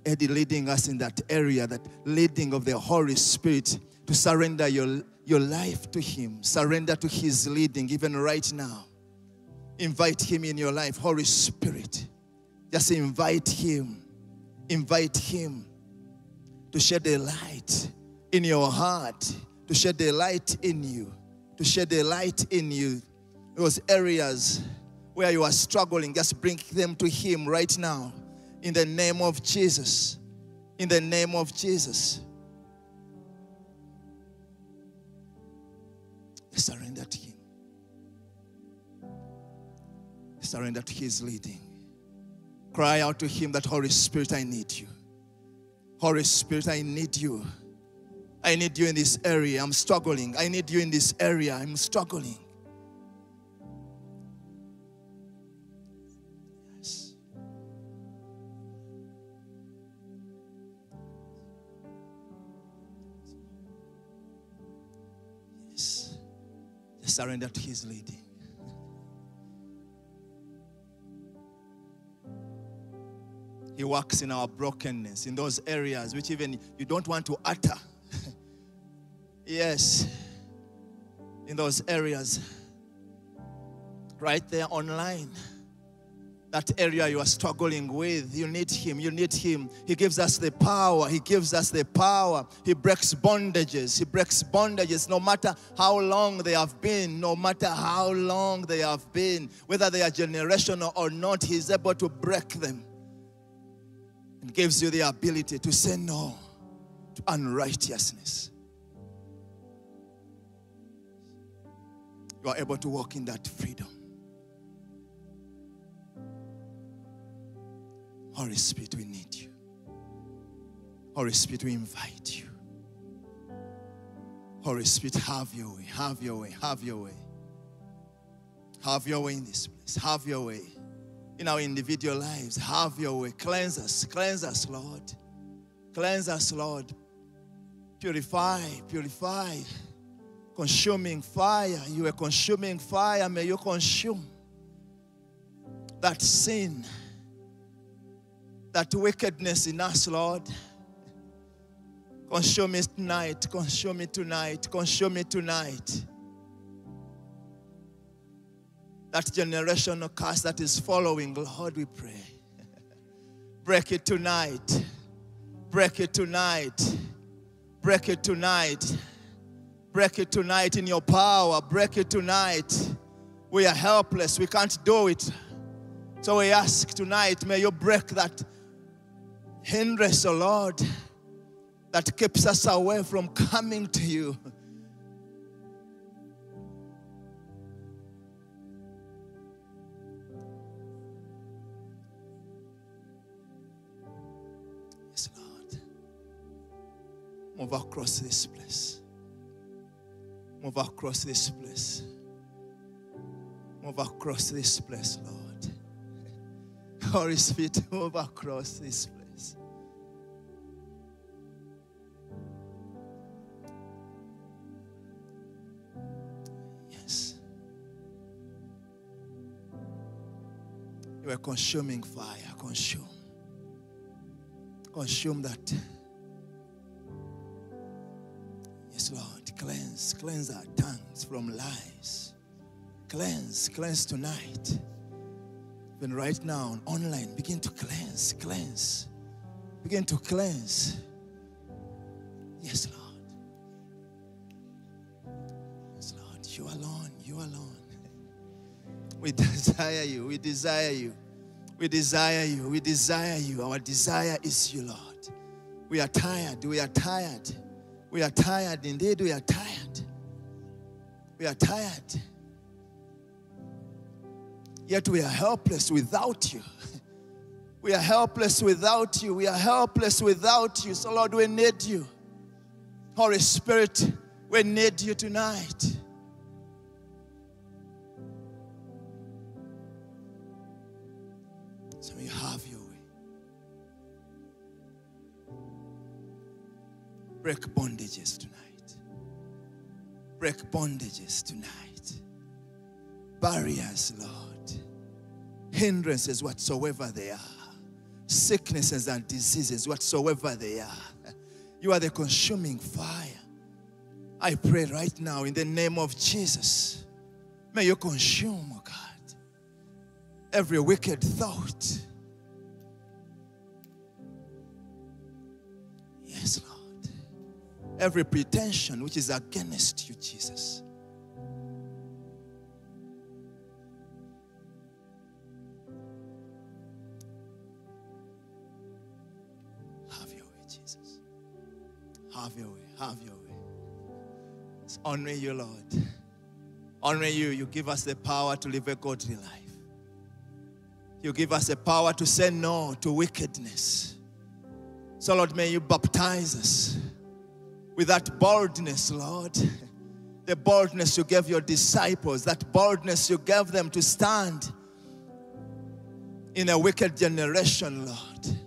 Eddie leading us in that area, that leading of the Holy Spirit to surrender your, your life to Him, surrender to His leading, even right now. Invite Him in your life, Holy Spirit. Just invite Him. Invite Him to shed a light in your heart, to shed a light in you, to shed a light in you. Those areas where you are struggling, just bring them to Him right now. In the name of Jesus. In the name of Jesus. Surrender to Him. Surrender to His leading. Cry out to Him that Holy Spirit, I need you. Holy Spirit, I need you. I need you in this area. I'm struggling. I need you in this area. I'm struggling. Surrender to His leading. He works in our brokenness, in those areas which even you don't want to utter. yes, in those areas, right there online. That area you are struggling with, you need Him. You need Him. He gives us the power. He gives us the power. He breaks bondages. He breaks bondages no matter how long they have been, no matter how long they have been, whether they are generational or not, He's able to break them and gives you the ability to say no to unrighteousness. You are able to walk in that freedom. Holy Spirit, we need you. Holy Spirit, we invite you. Holy Spirit, have your way, have your way, have your way. Have your way in this place. Have your way in our individual lives. Have your way. Cleanse us, cleanse us, Lord. Cleanse us, Lord. Purify, purify. Consuming fire. You are consuming fire. May you consume that sin that wickedness in us, Lord. Consume it tonight, consume it tonight, consume it tonight. That generational curse that is following, Lord, we pray. Break it tonight. Break it tonight. Break it tonight. Break it tonight in your power. Break it tonight. We are helpless. We can't do it. So we ask tonight, may you break that hindrance, oh Lord, that keeps us away from coming to you. Yes, Lord. Move across this place. Move across this place. Move across this place, Lord. Holy Spirit, move across this place. You are consuming fire. Consume. Consume that. Yes, Lord. Cleanse. Cleanse our tongues from lies. Cleanse. Cleanse tonight. Even right now, online, begin to cleanse. Cleanse. Begin to cleanse. Yes, Lord. Yes, Lord. You alone. You alone. We desire you. We desire you. We desire you. We desire you. Our desire is you, Lord. We are tired. We are tired. We are tired. Indeed, we are tired. We are tired. Yet we are helpless without you. We are helpless without you. We are helpless without you. So, Lord, we need you. Holy Spirit, we need you tonight. Break bondages tonight. Break bondages tonight. Barriers, Lord. Hindrances, whatsoever they are. Sicknesses and diseases, whatsoever they are. You are the consuming fire. I pray right now in the name of Jesus. May you consume, oh God, every wicked thought. Yes, Lord. Every pretension which is against you, Jesus. Have your way, Jesus. Have your way. Have your way. Let's honor you, Lord. Honor you. You give us the power to live a godly life. You give us the power to say no to wickedness. So, Lord, may you baptize us with that boldness, Lord. The boldness you gave your disciples, that boldness you gave them to stand in a wicked generation, Lord.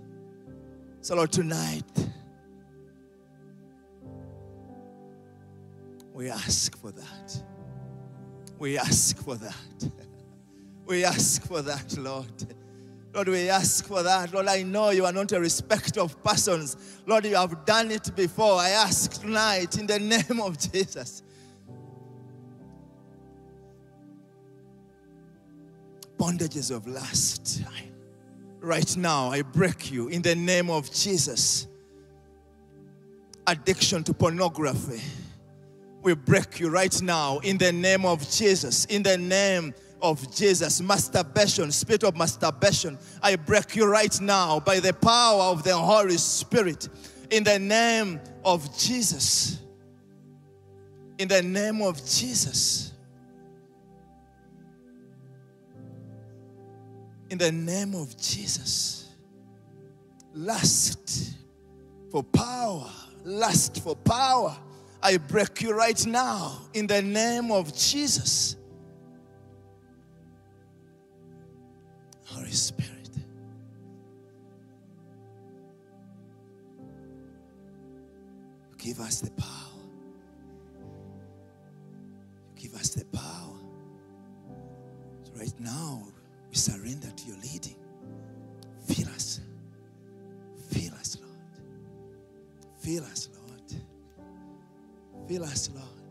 So, Lord, tonight, we ask for that. We ask for that. We ask for that, Lord. Lord, we ask for that. Lord, I know you are not a respecter of persons. Lord, you have done it before. I ask tonight in the name of Jesus. Bondages of lust. Right now, I break you in the name of Jesus. Addiction to pornography. We break you right now in the name of Jesus. In the name of Jesus. Masturbation, spirit of masturbation. I break you right now by the power of the Holy Spirit. In the name of Jesus. In the name of Jesus. In the name of Jesus. Lust for power. Lust for power. I break you right now in the name of Jesus. Holy Spirit. Give us the power. Give us the power. So right now, we surrender to your leading. Fill us. Fill us, Lord. Fill us, Lord. Fill us, Lord.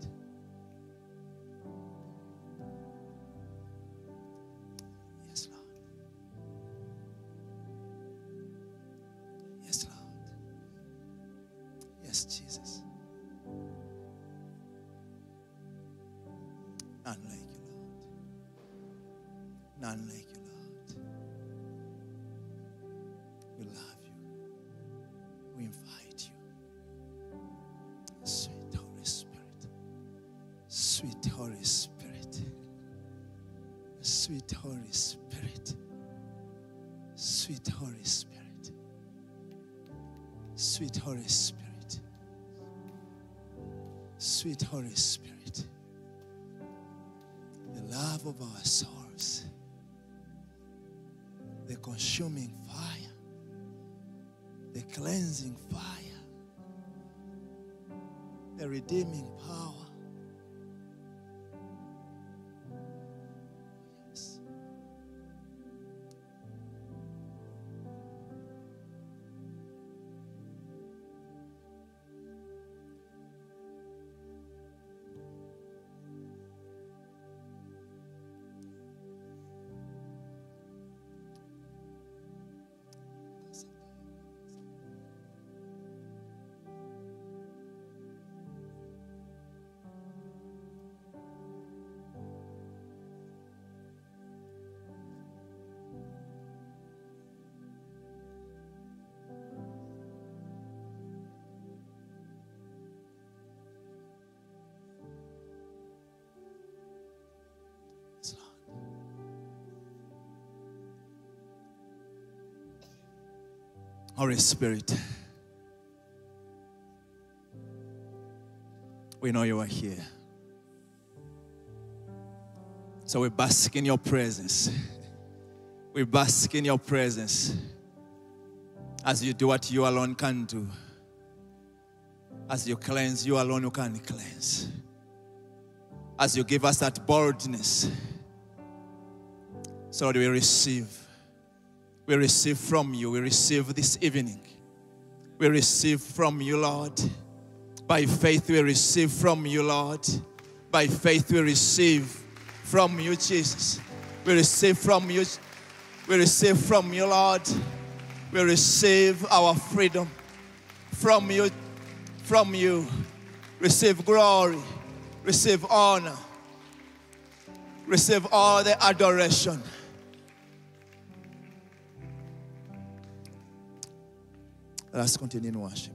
Redeeming Holy Spirit, we know you are here. So we bask in your presence. We bask in your presence as you do what you alone can do. As you cleanse, you alone you can cleanse. As you give us that boldness, so that we receive. We receive from you. We receive this evening. We receive from you, Lord. By faith, we receive from you, Lord. By faith, we receive from you, Jesus. We receive from you. We receive from you, Lord. We receive our freedom from you. From you. Receive glory. Receive honor. Receive all the adoration. Let us continue in worship.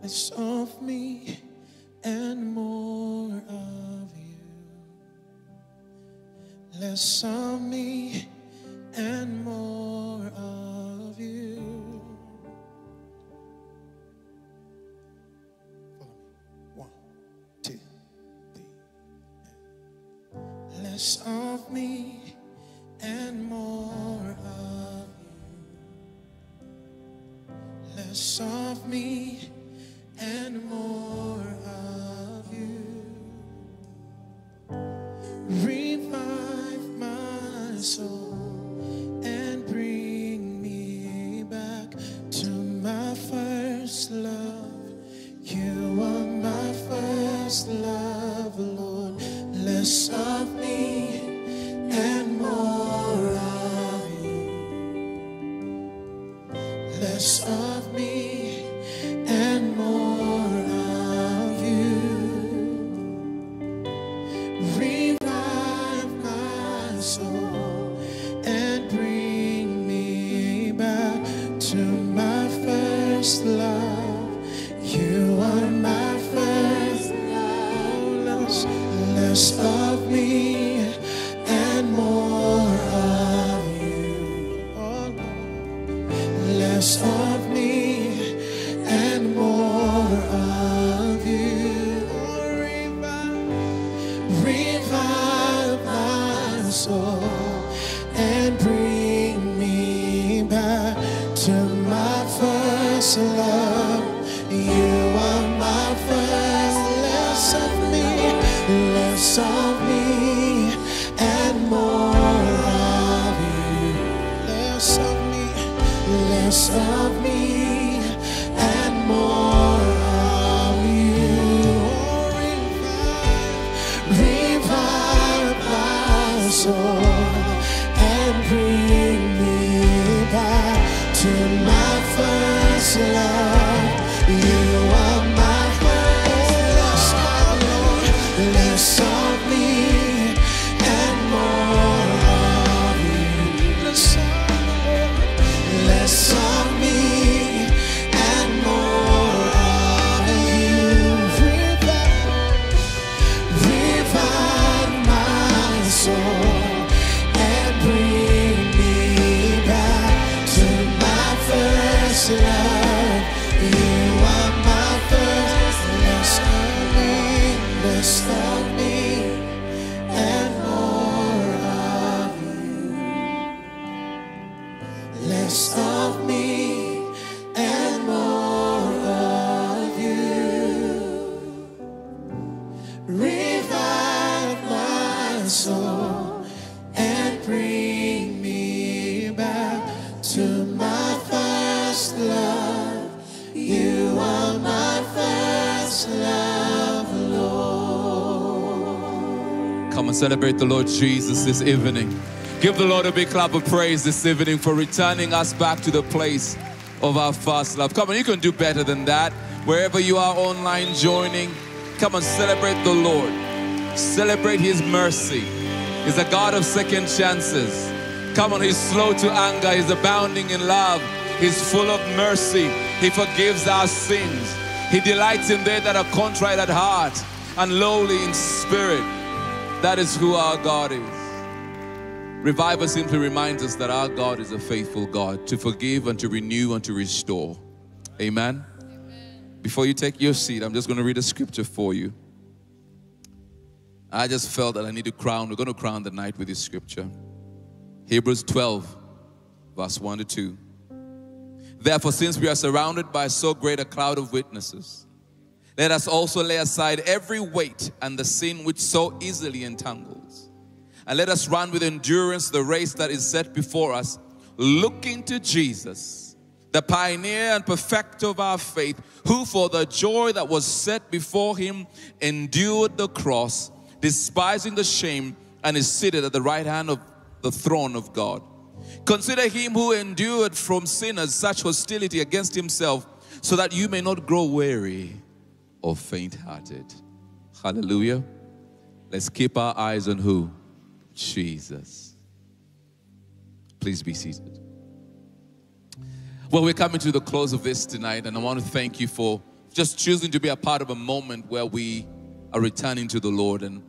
Less of me and more of you. Less of me and more of less of me and more of you. Less of me and more of you. Revive my soul. Celebrate the Lord Jesus this evening. Give the Lord a big clap of praise this evening for returning us back to the place of our first love. Come on, you can do better than that. Wherever you are online joining, come and celebrate the Lord. Celebrate His mercy. He's a God of second chances. Come on, He's slow to anger, He's abounding in love, He's full of mercy. He forgives our sins. He delights in they that are contrite at heart and lowly in spirit. That is who our God is. Revival simply reminds us that our God is a faithful God to forgive and to renew and to restore. Amen. Before you take your seat, I'm just going to read a scripture for you. I just felt that I need to crown, we're going to crown the night with this scripture. Hebrews 12, verse 1 to 2. Therefore, since we are surrounded by so great a cloud of witnesses, let us also lay aside every weight and the sin which so easily entangles. And let us run with endurance the race that is set before us, looking to Jesus, the pioneer and perfecter of our faith, who for the joy that was set before him endured the cross, despising the shame, and is seated at the right hand of the throne of God. Consider him who endured from sinners such hostility against himself, so that you may not grow weary or faint hearted. Hallelujah. Let's keep our eyes on who? Jesus. Please be seated. Well, we're coming to the close of this tonight, and I want to thank you for just choosing to be a part of a moment where we are returning to the Lord and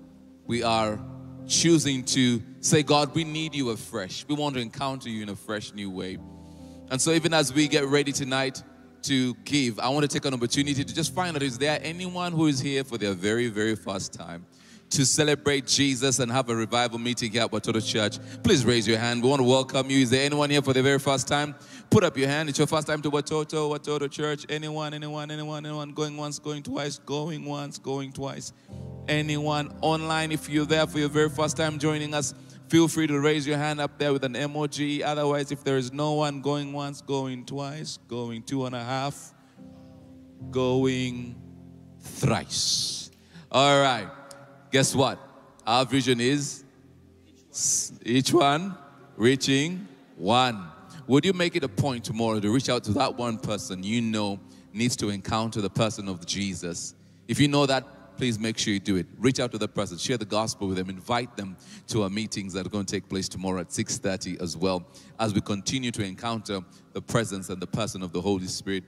we are choosing to say, God, we need you afresh. We want to encounter you in a fresh new way. And so, even as we get ready tonight to give, I want to take an opportunity to just find out is there anyone who is here for their very, very first time to celebrate Jesus and have a revival meeting here at Watoto Church? Please raise your hand. We want to welcome you. Is there anyone here for the very first time? Put up your hand. It's your first time to Watoto, Watoto Church. Anyone, anyone, anyone, anyone going once, going twice, going once, going twice. Anyone online, if you're there for your very first time joining us, feel free to raise your hand up there with an emoji. Otherwise, if there is no one going once, going twice, going two and a half, going thrice. All right. Guess what? Our vision is each one reaching one. Would you make it a point tomorrow to reach out to that one person you know needs to encounter the person of Jesus? If you know that, please make sure you do it. Reach out to the person, share the gospel with them, invite them to our meetings that are going to take place tomorrow at 6:30 as well as we continue to encounter the presence and the person of the Holy Spirit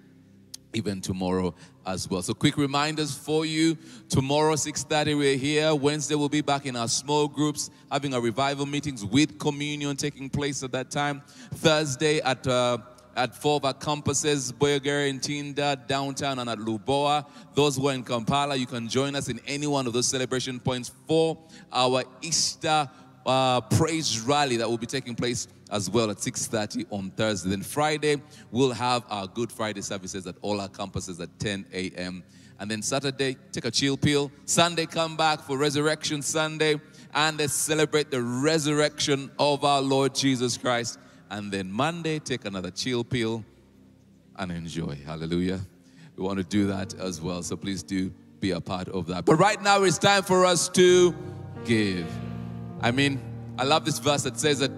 even tomorrow as well. So quick reminders for you. Tomorrow 6:30 we're here. Wednesday we'll be back in our small groups having our revival meetings with communion taking place at that time. Thursday at uh, at four of our campuses, Bweyogerere and Ntinda, downtown and at Lubowa. Those who are in Kampala, you can join us in any one of those celebration points for our Easter uh, praise rally that will be taking place as well at 6.30 on Thursday. Then Friday, we'll have our Good Friday services at all our campuses at 10 a.m. And then Saturday, take a chill pill. Sunday, come back for Resurrection Sunday. And let's celebrate the resurrection of our Lord Jesus Christ. And then Monday, take another chill pill and enjoy. Hallelujah. We want to do that as well. So please do be a part of that. But right now, it's time for us to give. I mean, I love this verse that says that,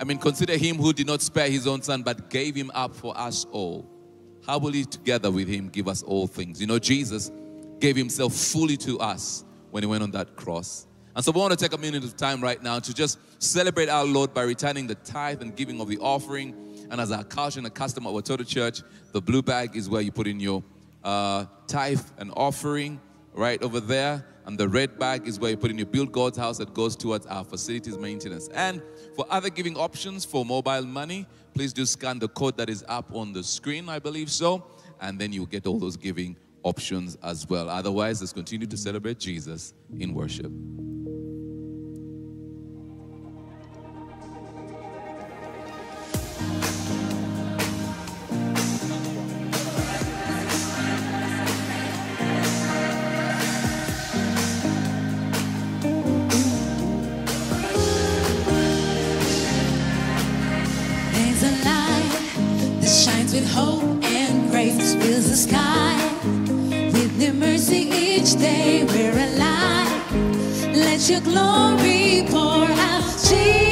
I mean, consider him who did not spare his own son, but gave him up for us all. How will he together with him give us all things? You know, Jesus gave himself fully to us when he went on that cross. And so we want to take a minute of time right now to just celebrate our Lord by returning the tithe and giving of the offering. And as our culture and a custom of our total church, the blue bag is where you put in your uh, tithe and offering right over there. And the red bag is where you put in your build God's house that goes towards our facilities maintenance. And for other giving options for mobile money, please do scan the code that is up on the screen, I believe so. And then you'll get all those giving options as well. Otherwise, let's continue to celebrate Jesus in worship. With hope and grace, fills the sky with new mercy each day. We're alive. Let your glory pour out, Jesus.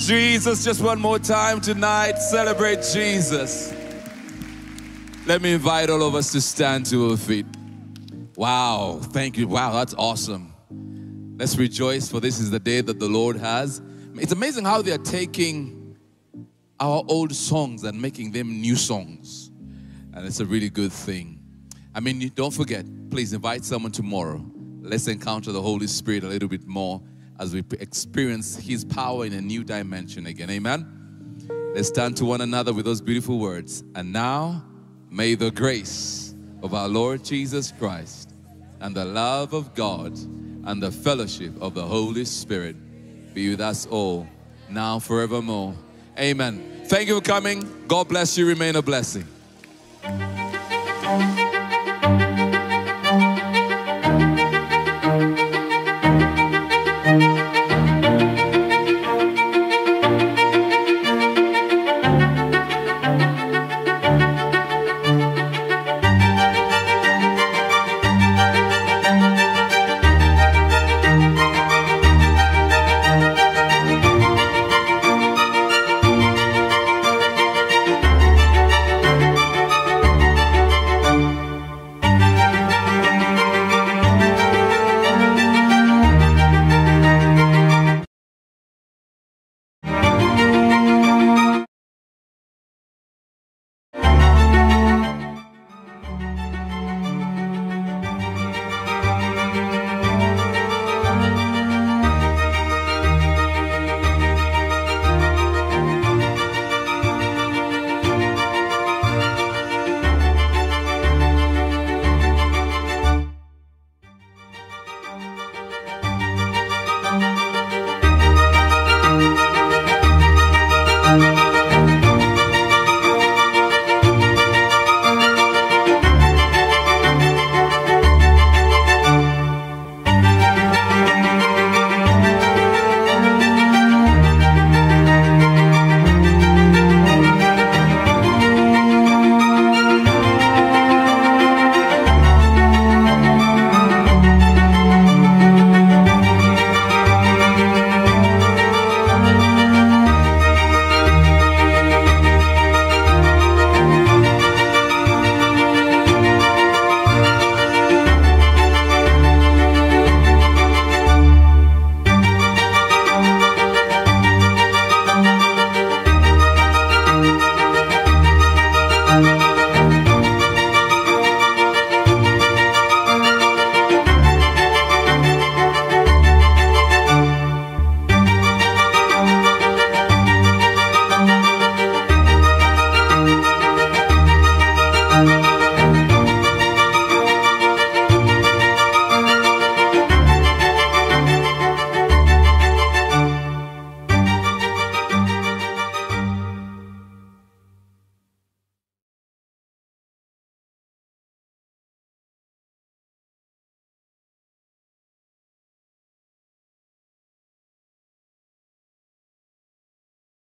Jesus just one more time tonight. Celebrate Jesus. Let me invite all of us to stand to our feet. Wow, thank you. Wow, that's awesome. Let's rejoice, for this is the day that the Lord has. It's amazing how they are taking our old songs and making them new songs. And it's a really good thing. I mean, don't forget, please invite someone tomorrow. Let's encounter the Holy Spirit a little bit more as we experience His power in a new dimension again. Amen. Let's turn to one another with those beautiful words. And now, may the grace of our Lord Jesus Christ and the love of God and the fellowship of the Holy Spirit be with us all now forevermore. Amen. Thank you for coming. God bless you. Remain a blessing.